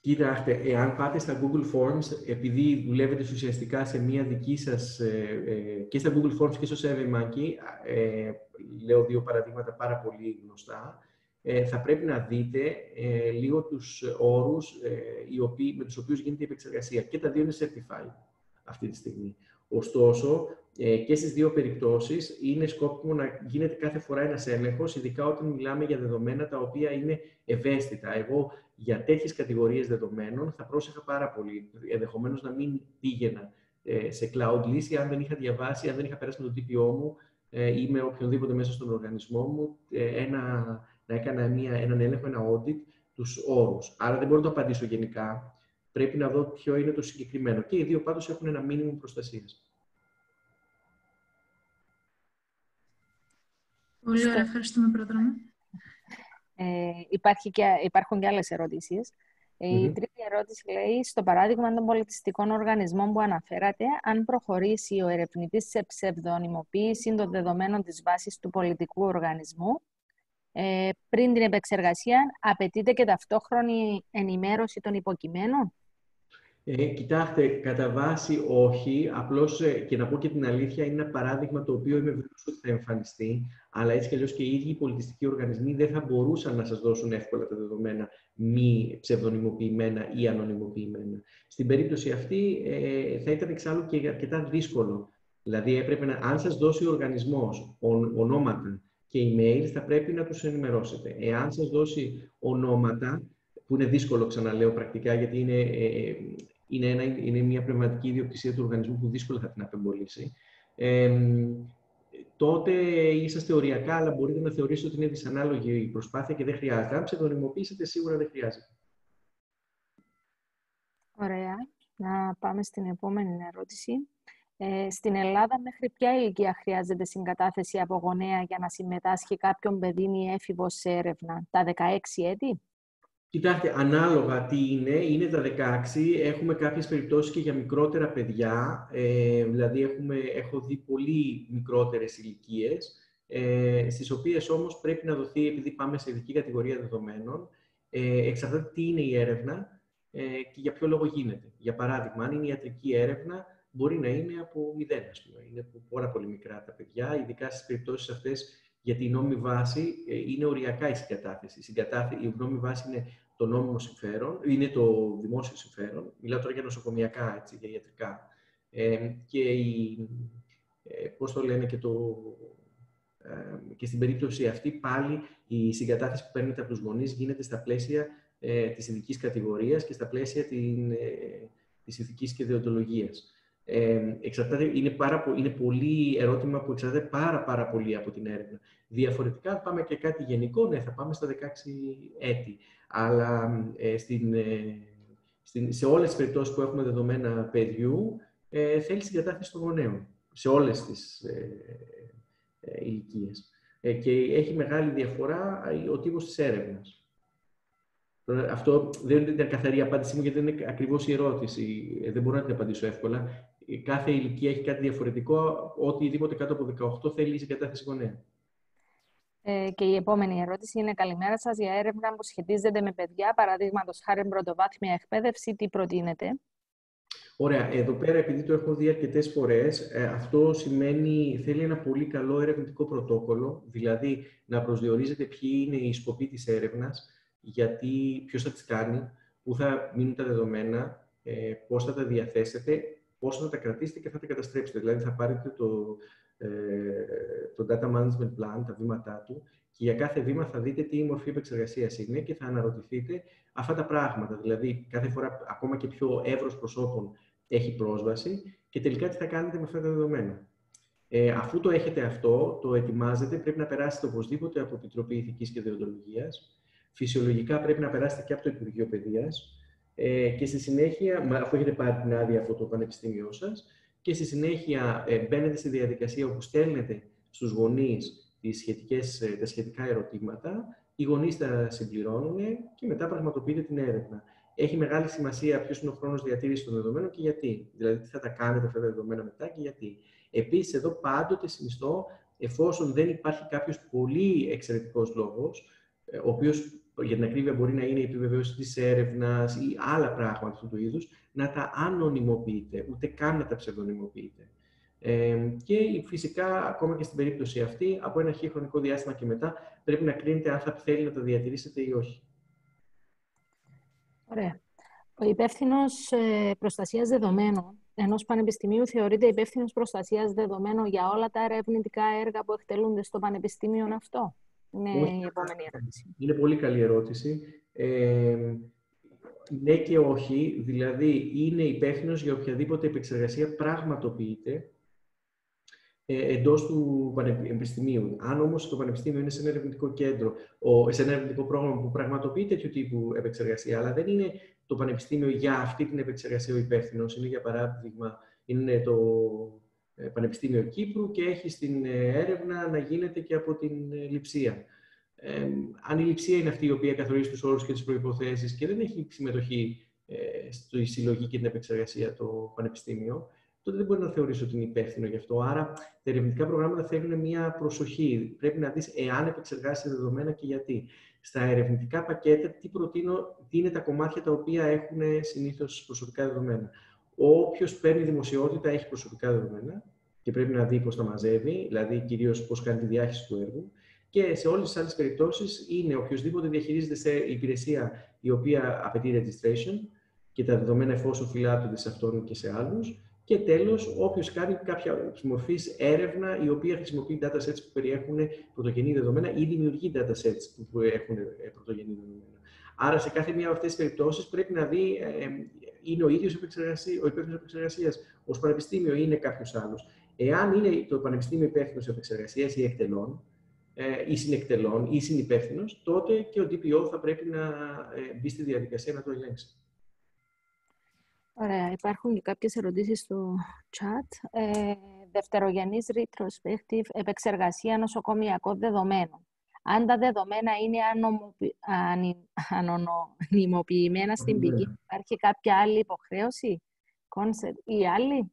Speaker 3: Κοιτάξτε, εάν πάτε στα Google Forms, επειδή δουλεύετε ουσιαστικά σε μία δική σας, ε, ε, και στα Google Forms και στο SurveyMonkey, ε, λέω δύο παραδείγματα πάρα πολύ γνωστά, ε, θα πρέπει να δείτε ε, λίγο τους όρους οι οποίοι, με τους οποίους γίνεται η επεξεργασία. Και τα δύο είναι certified αυτή τη στιγμή. Ωστόσο, και στις δύο περιπτώσεις είναι σκόπιμο να γίνεται κάθε φορά ένας έλεγχος, ειδικά όταν μιλάμε για δεδομένα τα οποία είναι ευαίσθητα. Εγώ για τέτοιες κατηγορίες δεδομένων θα πρόσεχα πάρα πολύ. Ενδεχομένως να μην πήγαινα ε, σε cloud λύση αν δεν είχα διαβάσει, αν δεν είχα περάσει με το TPO μου ε, ή με οποιονδήποτε μέσα στον οργανισμό μου ε, ένα, να έκανα μια, έναν έλεγχο, ένα audit, τους όρους. Άρα δεν μπορώ να το απαντήσω γενικά. Πρέπει να δω ποιο είναι το συγκεκριμένο. Και οι δύο πάντως έχουν ένα μήνυμο προστασίας.
Speaker 1: Πολύ ωραία. Ευχαριστούμε, Πρόεδρε.
Speaker 2: Ε, υπάρχει και, υπάρχουν και άλλες ερωτήσεις. Ε, η τρίτη ερώτηση λέει, στο παράδειγμα των πολιτιστικών οργανισμών που αναφέρατε, αν προχωρήσει ο ερευνητής σε ψευδονυμοποίηση των δεδομένων της βάσης του πολιτικού οργανισμού, ε, πριν την επεξεργασία, απαιτείται και ταυτόχρονη ενημέρωση των υποκειμένων;
Speaker 3: Ε, κοιτάξτε, κατά βάση όχι. Απλώς ε, και να πω και την αλήθεια, είναι ένα παράδειγμα το οποίο είμαι βέβαιος ότι θα εμφανιστεί. Αλλά έτσι κι αλλιώς και οι ίδιοι οι πολιτιστικοί οργανισμοί δεν θα μπορούσαν να σας δώσουν εύκολα τα δεδομένα μη ψευδονυμοποιημένα ή ανωνυμοποιημένα. Στην περίπτωση αυτή ε, θα ήταν εξάλλου και αρκετά δύσκολο. Δηλαδή, έπρεπε να, αν σας δώσει ο οργανισμός ονόματα και email, θα πρέπει να τους ενημερώσετε. Εάν σας δώσει ονόματα, που είναι δύσκολο, ξαναλέω πρακτικά, γιατί είναι, ε, είναι, ένα, είναι μια πνευματική ιδιοκτησία του οργανισμού που δύσκολα θα την απεμπολίσει. Ε, τότε είσαστε οριακά, αλλά μπορείτε να θεωρήσετε ότι είναι δυσανάλογη η προσπάθεια και δεν χρειάζεται. Αν ψευδονυμοποιήσετε, σίγουρα δεν χρειάζεται.
Speaker 2: Ωραία. Να πάμε στην επόμενη ερώτηση. Ε, στην Ελλάδα, μέχρι ποια ηλικία χρειάζεται συγκατάθεση από γονέα για να συμμετάσχει κάποιον παιδί ή έφηβος σε έρευνα, τα 16 έτη;
Speaker 3: Κοιτάξτε, ανάλογα τι είναι, είναι τα 16, έχουμε κάποιες περιπτώσεις και για μικρότερα παιδιά, ε, δηλαδή έχουμε, έχω δει πολύ μικρότερες ηλικίες, ε, στις οποίες όμως πρέπει να δοθεί, επειδή πάμε σε ειδική κατηγορία δεδομένων, ε, εξαρτάται τι είναι η έρευνα ε, και για ποιο λόγο γίνεται. Για παράδειγμα, αν είναι ιατρική έρευνα, μπορεί να είναι από μηδέν, ας πούμε. Είναι από πάρα πολύ μικρά τα παιδιά, ειδικά στις περιπτώσεις αυτές γιατί η νόμιμη βάση ε, είναι οριακά η συγκατάθεση. Η, συγκατάθεση, η νόμιμη βάση είναι το νόμιμο συμφέρον, είναι το δημόσιο συμφέρον. Μιλάω τώρα για νοσοκομιακά, έτσι, για ιατρικά. Ε, και η, ε, πώς το λένε και το... Ε, και στην περίπτωση αυτή πάλι η συγκατάθεση που παίρνετε από τους γονείς γίνεται στα πλαίσια ε, της ειδικής κατηγορίας και στα πλαίσια την, ε, της ηθικής και διοντολογίας. Ε, εξαρτάται, είναι, πάρα, είναι πολύ ερώτημα που εξαρτάται πάρα, πάρα πολύ από την έρευνα. Διαφορετικά, αν πάμε και κάτι γενικό, ναι, θα πάμε στα 16 έτη. Αλλά ε, στην, ε, στην, σε όλες τις περιπτώσεις που έχουμε δεδομένα παιδιού, ε, θέλει συγκατάθεση των γονέων, σε όλες τις ε, ε, ηλικίες. Ε, και έχει μεγάλη διαφορά ο τύπος της έρευνας. Αυτό δεν είναι καθαρή απάντησή μου, γιατί δεν είναι ακριβώς η ερώτηση. Δεν μπορώ να την απαντήσω εύκολα κάθε ηλικία έχει κάτι διαφορετικό. Οτιδήποτε κάτω από 18 θέλει η συγκατάθεση γονέα.
Speaker 2: Ε, και η επόμενη ερώτηση είναι καλημέρα σας για έρευνα που σχετίζεται με παιδιά, παραδείγματος χάρη πρωτοβάθμια εκπαίδευση, τι προτείνετε;
Speaker 3: Ωραία. Εδώ πέρα, επειδή το έχω δει αρκετές φορές, ε, αυτό σημαίνει θέλει ένα πολύ καλό ερευνητικό πρωτόκολλο, δηλαδή να προσδιορίζετε ποιοι είναι οι σκοποί της έρευνας, γιατί ποιος θα τις κάνει, πού θα μείνουν τα δεδομένα, ε, πώς θα τα διαθέσετε, πώς θα τα κρατήσετε και θα τα καταστρέψετε. Δηλαδή θα πάρετε το, ε, το data management plan, τα βήματά του και για κάθε βήμα θα δείτε τι μορφή επεξεργασίας είναι και θα αναρωτηθείτε αυτά τα πράγματα. Δηλαδή κάθε φορά ακόμα και πιο εύρος προσώπων έχει πρόσβαση και τελικά τι θα κάνετε με αυτά τα δεδομένα. Ε, αφού το έχετε αυτό, το ετοιμάζετε, πρέπει να περάσετε οπωσδήποτε από Επιτροπή Ηθικής και Δεοντολογίας. Φυσιολογικά πρέπει να περάσετε και από το Υπουργείο Παιδείας ε, και στη συνέχεια, αφού έχετε πάρει την άδεια από το πανεπιστήμιό σας, και στη συνέχεια ε, μπαίνετε στη διαδικασία όπου στέλνετε στους γονείς ε, τα σχετικά ερωτήματα, οι γονείς τα συμπληρώνουν και μετά πραγματοποιείτε την έρευνα. Έχει μεγάλη σημασία ποιος είναι ο χρόνος διατήρησης των δεδομένων και γιατί. Δηλαδή, τι θα τα κάνετε αυτά τα δεδομένα μετά και γιατί. Επίσης, εδώ πάντοτε συνιστώ, εφόσον δεν υπάρχει κάποιος πολύ εξαιρετικός λόγος, ε, ο οποίος για την ακρίβεια μπορεί να είναι η επιβεβαίωση της έρευνας ή άλλα πράγματα αυτού του είδους, να τα ανωνυμοποιείτε, ούτε καν να τα ψευδονυμοποιείτε. Ε, και φυσικά, ακόμα και στην περίπτωση αυτή, από ένα αρχή χρονικό διάστημα και μετά, πρέπει να κρίνετε αν θα θέλει να τα διατηρήσετε ή όχι.
Speaker 2: Ωραία. Ο υπεύθυνος ε, προστασίας δεδομένων ενός πανεπιστημίου θεωρείται υπεύθυνος προστασίας δεδομένων για όλα τα ερευνητικά έργα που εκτελούνται στο πανεπιστήμιο αυτό; Είναι η επόμενη ερώτηση.
Speaker 3: Είναι πολύ καλή ερώτηση. Ε, ναι και όχι, δηλαδή είναι υπεύθυνος για οποιαδήποτε επεξεργασία πραγματοποιείται ε, εντός του πανεπιστημίου. Αν όμως το πανεπιστήμιο είναι σε ένα ερευνητικό κέντρο, σε ένα ερευνητικό πρόγραμμα που πραγματοποιεί τέτοιου τύπου επεξεργασία, αλλά δεν είναι το πανεπιστήμιο για αυτή την επεξεργασία ο υπεύθυνος, είναι για παράδειγμα είναι το ε, Πανεπιστήμιο Κύπρου και έχει στην ε, έρευνα να γίνεται και από την λειψία. Ε, αν η λειψία είναι αυτή η οποία καθορίζει τους όρους και τις προποθέσει και δεν έχει συμμετοχή ε, στη συλλογή και την επεξεργασία το Πανεπιστήμιο, τότε δεν μπορεί να θεωρήσει ότι είναι υπεύθυνο γι' αυτό. Άρα, τα ερευνητικά προγράμματα θέλουν μια προσοχή. Πρέπει να δεις εάν επεξεργάζεσαι δεδομένα και γιατί. Στα ερευνητικά πακέτα, τι προτείνω, τι είναι τα κομμάτια τα οποία έχουν συνήθως προσωπικά δεδομένα. Όποιος παίρνει δημοσιότητα έχει προσωπικά δεδομένα και πρέπει να δει πώς τα μαζεύει, δηλαδή κυρίως πώς κάνει τη διάχυση του έργου. Και σε όλες τις άλλες περιπτώσεις είναι οποιοδήποτε διαχειρίζεται σε υπηρεσία η οποία απαιτεί registration και τα δεδομένα εφόσον φυλάττονται σε αυτόν και σε άλλους. Και τέλος, όποιος κάνει κάποια μορφής έρευνα η οποία χρησιμοποιεί datasets που περιέχουν πρωτογενή δεδομένα ή δημιουργεί datasets που έχουν ε, πρωτογενή δεδομένα. Άρα, σε κάθε μία από αυτές τις περιπτώσεις πρέπει να δει, ε, είναι ο ίδιος ο υπεύθυνος επεξεργασίας, ως πανεπιστήμιο ή είναι κάποιος άλλος. Εάν είναι το πανεπιστήμιο υπεύθυνος επεξεργασίας ή εκτελών, ε, ή συνεκτελών ή συνυπεύθυνος, τότε και ο DPO θα πρέπει να μπει στη διαδικασία να το ελέγξει.
Speaker 2: Ωραία, υπάρχουν και κάποιες ερωτήσεις στο chat. Ε, δευτερογενής retrospective επεξεργασία νοσοκομιακών δεδομένων. Αν τα δεδομένα είναι ανωνυμοποιημένα στην ναι. πηγή, υπάρχει κάποια άλλη υποχρέωση, concept ή άλλη;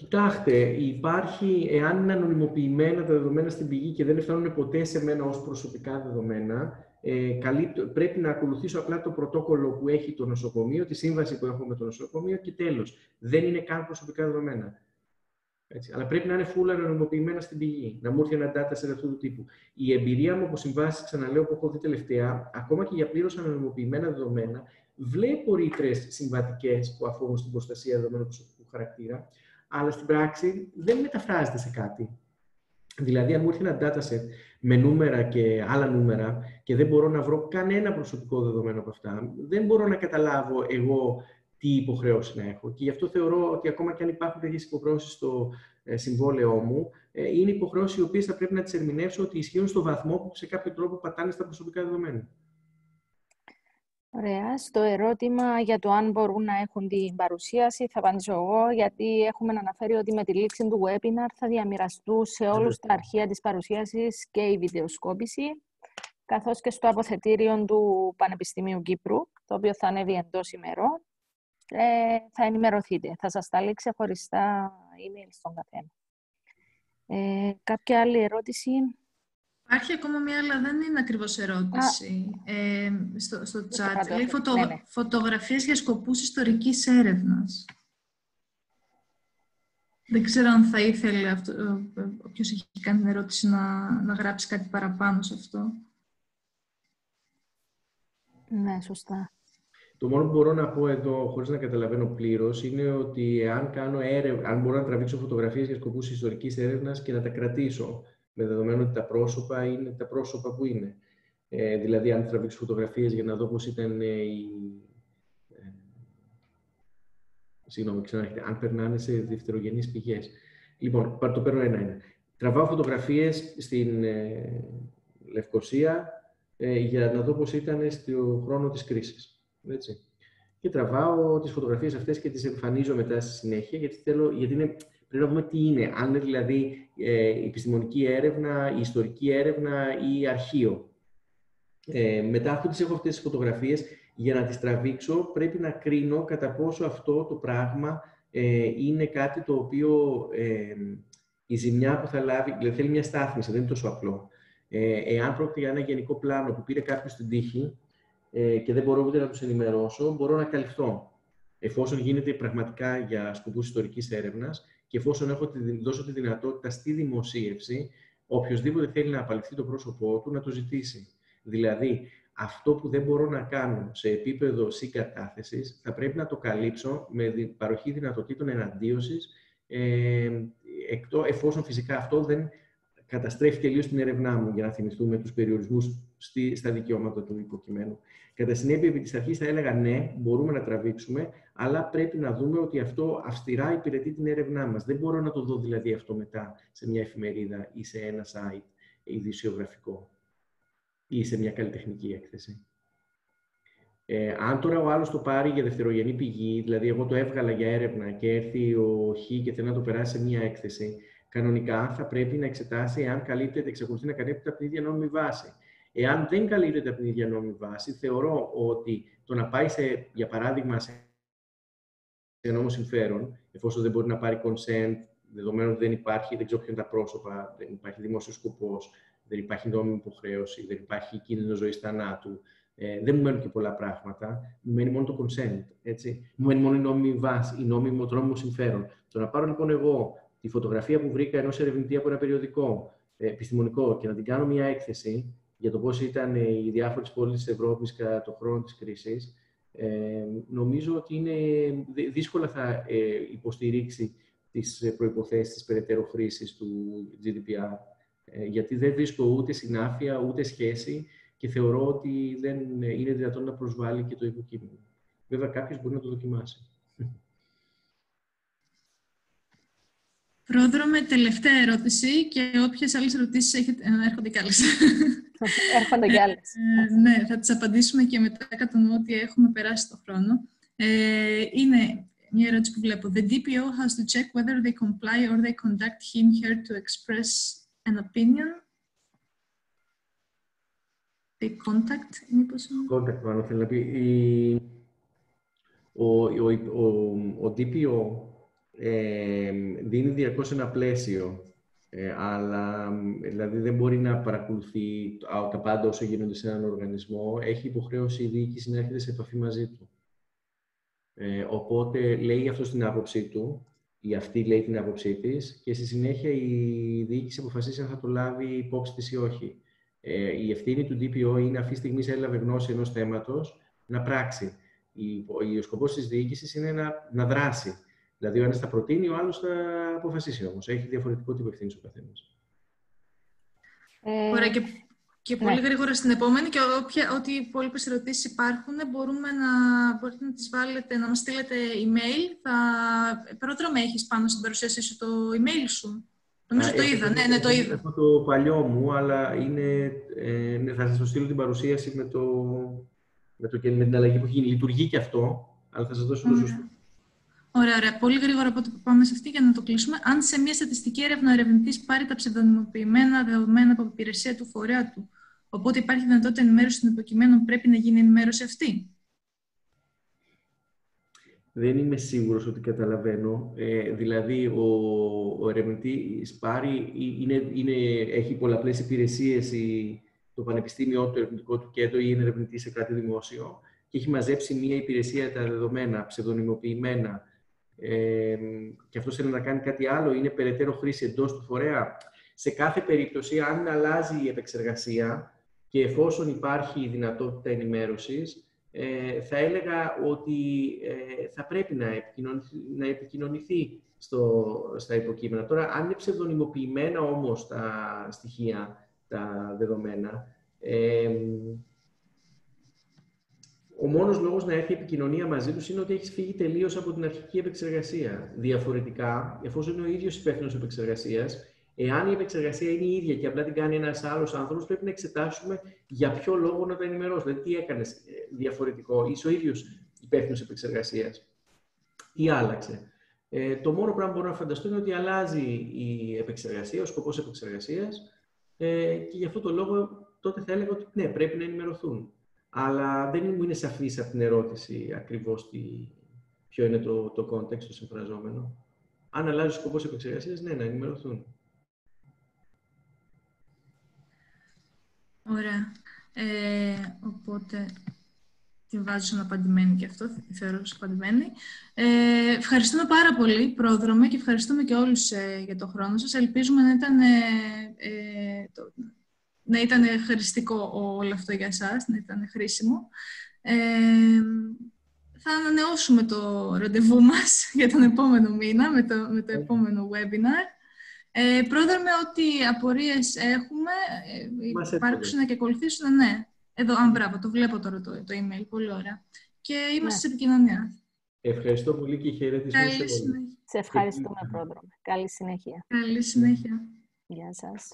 Speaker 3: Κοιτάξτε, υπάρχει, εάν είναι ανωνυμοποιημένα τα δεδομένα στην πηγή και δεν φτάνουν ποτέ σε μένα ως προσωπικά δεδομένα, ε, πρέπει να ακολουθήσω απλά το πρωτόκολλο που έχει το νοσοκομείο, τη σύμβαση που έχω με το νοσοκομείο και τέλος. Δεν είναι καν προσωπικά δεδομένα. Έτσι. Αλλά πρέπει να είναι full ανωνυμοποιημένα στην πηγή, να μου έρθει ένα data σε αυτού του τύπου. Η εμπειρία μου από συμβάσεις, ξαναλέω, που έχω δει τελευταία, ακόμα και για πλήρως ανωνυμοποιημένα δεδομένα, βλέπω ρήτρες συμβατικές που αφορούν στην προστασία δεδομένων προσωπικού χαρακτήρα, αλλά στην πράξη δεν μεταφράζεται σε κάτι. Δηλαδή, αν μου έρθει ένα dataset με νούμερα και άλλα νούμερα και δεν μπορώ να βρω κανένα προσωπικό δεδομένο από αυτά, δεν μπορώ να καταλάβω εγώ τι υποχρέωση να έχω. Και γι' αυτό θεωρώ ότι ακόμα και αν υπάρχουν τέτοιες υποχρεώσεις στο ε, συμβόλαιό μου, ε, είναι υποχρεώσεις οι οποίες θα πρέπει να τις ερμηνεύσω ότι ισχύουν στο βαθμό που σε κάποιο τρόπο πατάνε στα προσωπικά δεδομένα.
Speaker 2: Ωραία. Στο ερώτημα για το αν μπορούν να έχουν την παρουσίαση, θα απαντήσω εγώ, γιατί έχουμε αναφέρει ότι με τη λήξη του webinar θα διαμοιραστούν σε όλους τα αρχεία της παρουσίασης και η βιντεοσκόπηση, καθώς και στο αποθετήριο του Πανεπιστημίου Κύπρου, το οποίο θα ανέβει εντός ημερών. Ε, θα ενημερωθείτε. Θα σας τα λέει ξεχωριστά email στον καθένα. Ε, κάποια άλλη ερώτηση;
Speaker 1: Υπάρχει ακόμα μία, αλλά δεν είναι ακριβώς ερώτηση ε, στο, στο chat. Λέει φωτο, ναι, ναι. φωτογραφίες για σκοπούς ιστορικής έρευνας. Δεν ξέρω αν θα ήθελε αυτό, όποιος έχει κάνει την ερώτηση να, να γράψει κάτι παραπάνω σε αυτό.
Speaker 2: Ναι, σωστά.
Speaker 3: Το μόνο που μπορώ να πω εδώ, χωρίς να καταλαβαίνω πλήρως, είναι ότι αν, κάνω έρευ... αν μπορώ να τραβήξω φωτογραφίες για σκοπούς ιστορικής έρευνας και να τα κρατήσω, με δεδομένο ότι τα πρόσωπα είναι τα πρόσωπα που είναι. Ε, δηλαδή, αν τραβήξω φωτογραφίες για να δω πώς ήταν ε, οι... Ε, συγγνώμη, ξανάρχεται. Αν περνάνε σε δευτερογενείς πηγές. Λοιπόν, το παίρνω ένα-ένα. Τραβάω φωτογραφίες στην ε, Λευκοσία ε, για να δω πώς ήταν στο χρόνο της κρίσης. Έτσι. Και τραβάω τις φωτογραφίες αυτές και τις εμφανίζω μετά στη συνέχεια, γιατί, θέλω, γιατί είναι Πρέπει να δούμε τι είναι. Αν είναι δηλαδή ε, επιστημονική έρευνα, ιστορική έρευνα ή αρχείο. Ε, μετά αφού τις έχω αυτές τις φωτογραφίες, για να τις τραβήξω, πρέπει να κρίνω κατά πόσο αυτό το πράγμα ε, είναι κάτι το οποίο ε, η ζημιά που θα λάβει, δηλαδή θέλει μια στάθμιση, δεν είναι τόσο απλό. Ε, εάν πρόκειται για ένα γενικό πλάνο που πήρε κάποιος στην τύχη ε, και δεν μπορώ ούτε να τους ενημερώσω, μπορώ να καλυφθώ. Εφόσον γίνεται πραγματικά για σκοπούς ιστορικής έρευνας και εφόσον έχω τη, δώσω τη δυνατότητα στη δημοσίευση, οποιοδήποτε θέλει να απαλληφθεί το πρόσωπό του να το ζητήσει. Δηλαδή, αυτό που δεν μπορώ να κάνω σε επίπεδο συγκατάθεσης, θα πρέπει να το καλύψω με παροχή δυνατοτήτων εναντίωσης, ε, εφόσον φυσικά αυτό δεν καταστρέφει τελείως την έρευνά μου για να θυμηθούμε τους περιορισμούς στα δικαιώματα του υποκειμένου. Κατά συνέπεια, επί της αρχής θα έλεγα ναι, μπορούμε να τραβήξουμε, αλλά πρέπει να δούμε ότι αυτό αυστηρά υπηρετεί την έρευνά μας. Δεν μπορώ να το δω δηλαδή αυτό μετά σε μια εφημερίδα ή σε ένα site ειδησιογραφικό ή σε μια καλλιτεχνική έκθεση. Ε, αν τώρα ο άλλος το πάρει για δευτερογενή πηγή, δηλαδή εγώ το έβγαλα για έρευνα και έρθει ο Χ και θέλει να το περάσει σε μια έκθεση, κανονικά θα πρέπει να εξετάσει αν καλύπτεται, εξακολουθεί να καλύπτεται από την ίδια νόμιμη βάση. Εάν δεν καλύπτεται από την ίδια νόμιμη βάση, θεωρώ ότι το να πάει, σε, για παράδειγμα, σε νόμο συμφέρον, εφόσον δεν μπορεί να πάρει consent, δεδομένου ότι δεν υπάρχει, δεν ξέρω ποιο είναι τα πρόσωπα, δεν υπάρχει δημόσιος σκοπός, δεν υπάρχει νόμιμη υποχρέωση, δεν υπάρχει κίνδυνο ζωής θανάτου, ε, δεν μου μένουν και πολλά πράγματα. Μου μένει μόνο το consent. Έτσι. Μου μένει μόνο η νόμιμη βάση, η νόμιμη, το νόμιμο συμφέρον. Το να πάρω λοιπόν εγώ τη φωτογραφία που βρήκα ενός ερευνητή από ένα περιοδικό ε, επιστημονικό και να την κάνω μια έκθεση για το πώς ήταν οι διάφορες πόλεις της Ευρώπης κατά το χρόνο της κρίσης, ε, νομίζω ότι είναι, δύσκολα θα ε, υποστηρίξει τις προϋποθέσεις της περαιτέρω χρήσης του GDPR, ε, γιατί δεν βρίσκω ούτε συνάφεια, ούτε σχέση και θεωρώ ότι δεν είναι δυνατόν να προσβάλλει και το υποκείμενο. Βέβαια, κάποιος μπορεί να το δοκιμάσει.
Speaker 1: Με τελευταία ερώτηση και όποιες άλλες ερωτήσεις έχετε. Ε, έρχονται κι άλλες.
Speaker 2: Έρχονται κι άλλες.
Speaker 1: Ε, ναι, θα τις απαντήσουμε και μετά. Κατανοώ ότι έχουμε περάσει το χρόνο. Ε, είναι μια ερώτηση που βλέπω. The DPO has to check whether they comply or they conduct him here to express an opinion contact, μήπως...
Speaker 3: Contact, μάλλον θέλει να πει. Η... Ο, ο, ο, ο DPO ε, δίνει διαρκώς ένα πλαίσιο, ε, αλλά δηλαδή δεν μπορεί να παρακολουθεί τα πάντα όσο γίνονται σε έναν οργανισμό. Έχει υποχρέωση η διοίκηση να έρχεται σε επαφή μαζί του. Ε, οπότε λέει αυτό στην άποψή του, ή αυτή λέει την άποψή της, και στη συνέχεια η διοίκηση αποφασίσει αν θα το λάβει υπόψη της ή όχι. Ε, η ευθύνη του DPO είναι αυτή τη στιγμή έλαβε γνώση ενός θέματος να πράξει. Ο σκοπός της διοίκησης είναι να, να δράσει. Δηλαδή, ο ένας θα προτείνει, ο άλλος θα αποφασίσει όμως. Έχει διαφορετικό τύπο ευθύνης ο καθένας.
Speaker 1: Ε, Ωραία, και, και ναι. πολύ γρήγορα στην επόμενη. Και όποια, ό,τι υπόλοιπες ερωτήσεις υπάρχουν, μπορούμε να, μπορείτε να τις βάλετε, να μας στείλετε email. Θα, πρώτα με έχεις πάνω στην παρουσίασή σου το email σου; Νομίζω το είδα, ναι, ναι, το είδα.
Speaker 3: Έχω το παλιό μου, αλλά είναι, ε, ναι, θα σας το στείλω την παρουσίαση με, το, με, το, με την αλλαγή που έχει γίνει. Λειτουργεί και αυτό, αλλά θα σας δώσω το σωστό.
Speaker 1: Ωραία, ωραία. Πολύ γρήγορα από το πάμε σε αυτή για να το κλείσουμε. Αν σε μια στατιστική έρευνα ο ερευνητής πάρει τα ψευδονιμοποιημένα δεδομένα από υπηρεσία του φορέα του, οπότε υπάρχει δυνατότητα ενημέρωσης των υποκειμένων, πρέπει να γίνει ενημέρωση αυτή;
Speaker 3: Δεν είμαι σίγουρος ότι καταλαβαίνω. Ε, δηλαδή, ο, ο ερευνητής πάρει, είναι, είναι, έχει πολλαπλές υπηρεσίες η, το πανεπιστήμιο, το ερευνητικό του κέντρο ή είναι ερευνητή σε κάτι δημόσιο και έχει μαζέψει μία υπηρεσία τα δεδομένα, ψευδονιμοποιημένα ε, και αυτός θέλει να κάνει κάτι άλλο, είναι περαιτέρω χρήση εντός του φορέα. Σε κάθε περίπτωση, αν αλλάζει η επεξεργασία και εφόσον υπάρχει η δυνατότητα ενημέρωσης, ε, θα έλεγα ότι ε, θα πρέπει να επικοινωνηθεί, να επικοινωνηθεί στο, στα υποκείμενα. Τώρα, αν είναι ψευδονιμοποιημένα όμως τα στοιχεία, τα δεδομένα, ε, ο μόνος λόγος να έρθει η επικοινωνία μαζί τους είναι ότι έχεις φύγει τελείως από την αρχική επεξεργασία. Διαφορετικά, εφόσον είναι ο ίδιος υπεύθυνος επεξεργασίας, Εάν η επεξεργασία είναι η ίδια και απλά την κάνει ένας άλλος άνθρωπος, πρέπει να εξετάσουμε για ποιο λόγο να τα ενημερώσει. Δηλαδή, τι έκανες ε, διαφορετικό, είσαι ο ίδιος υπεύθυνος επεξεργασίας ή άλλαξε. Ε, το μόνο πράγμα που μπορώ να φανταστώ είναι ότι αλλάζει η επεξεργασία, ο σκοπός επεξεργασίας ε, και γι' αυτό το λόγο τότε θα έλεγα ότι ναι, πρέπει να ενημερωθούν. Αλλά δεν μου είναι σαφής από την ερώτηση ακριβώς ποιο είναι το, το context, το συμφραζόμενο. Αν αλλάζει ο σκοπός επεξεργασίας, ναι, να ενημερωθούν.
Speaker 1: Ωραία. Ε, οπότε την βάζω σαν απαντημένη και αυτό, τη θεωρώ σαν απαντημένη. Ε, ευχαριστούμε πάρα πολύ, πρόδρομε, και ευχαριστούμε και όλους ε, για το χρόνο σας. Ελπίζουμε να ήταν, ε, ε το, να ήταν χρηστικό όλο αυτό για σας, να ήταν χρήσιμο. Ε, θα ανανεώσουμε το ραντεβού μας για τον επόμενο μήνα, με το, με το επόμενο webinar. Ε, πρόδραμε ότι απορίες έχουμε, ε, υπάρξουν και ακολουθήσουν, ναι. Εδώ, αν μπράβο, το βλέπω τώρα το, το email, πολύ ωραία. Και είμαστε ναι. σε επικοινωνία.
Speaker 3: Ευχαριστώ πολύ και χαιρετισμό
Speaker 2: σε Σε ευχαριστούμε, πρόδρομε. Καλή συνέχεια.
Speaker 1: Καλή συνέχεια.
Speaker 2: Γεια σας.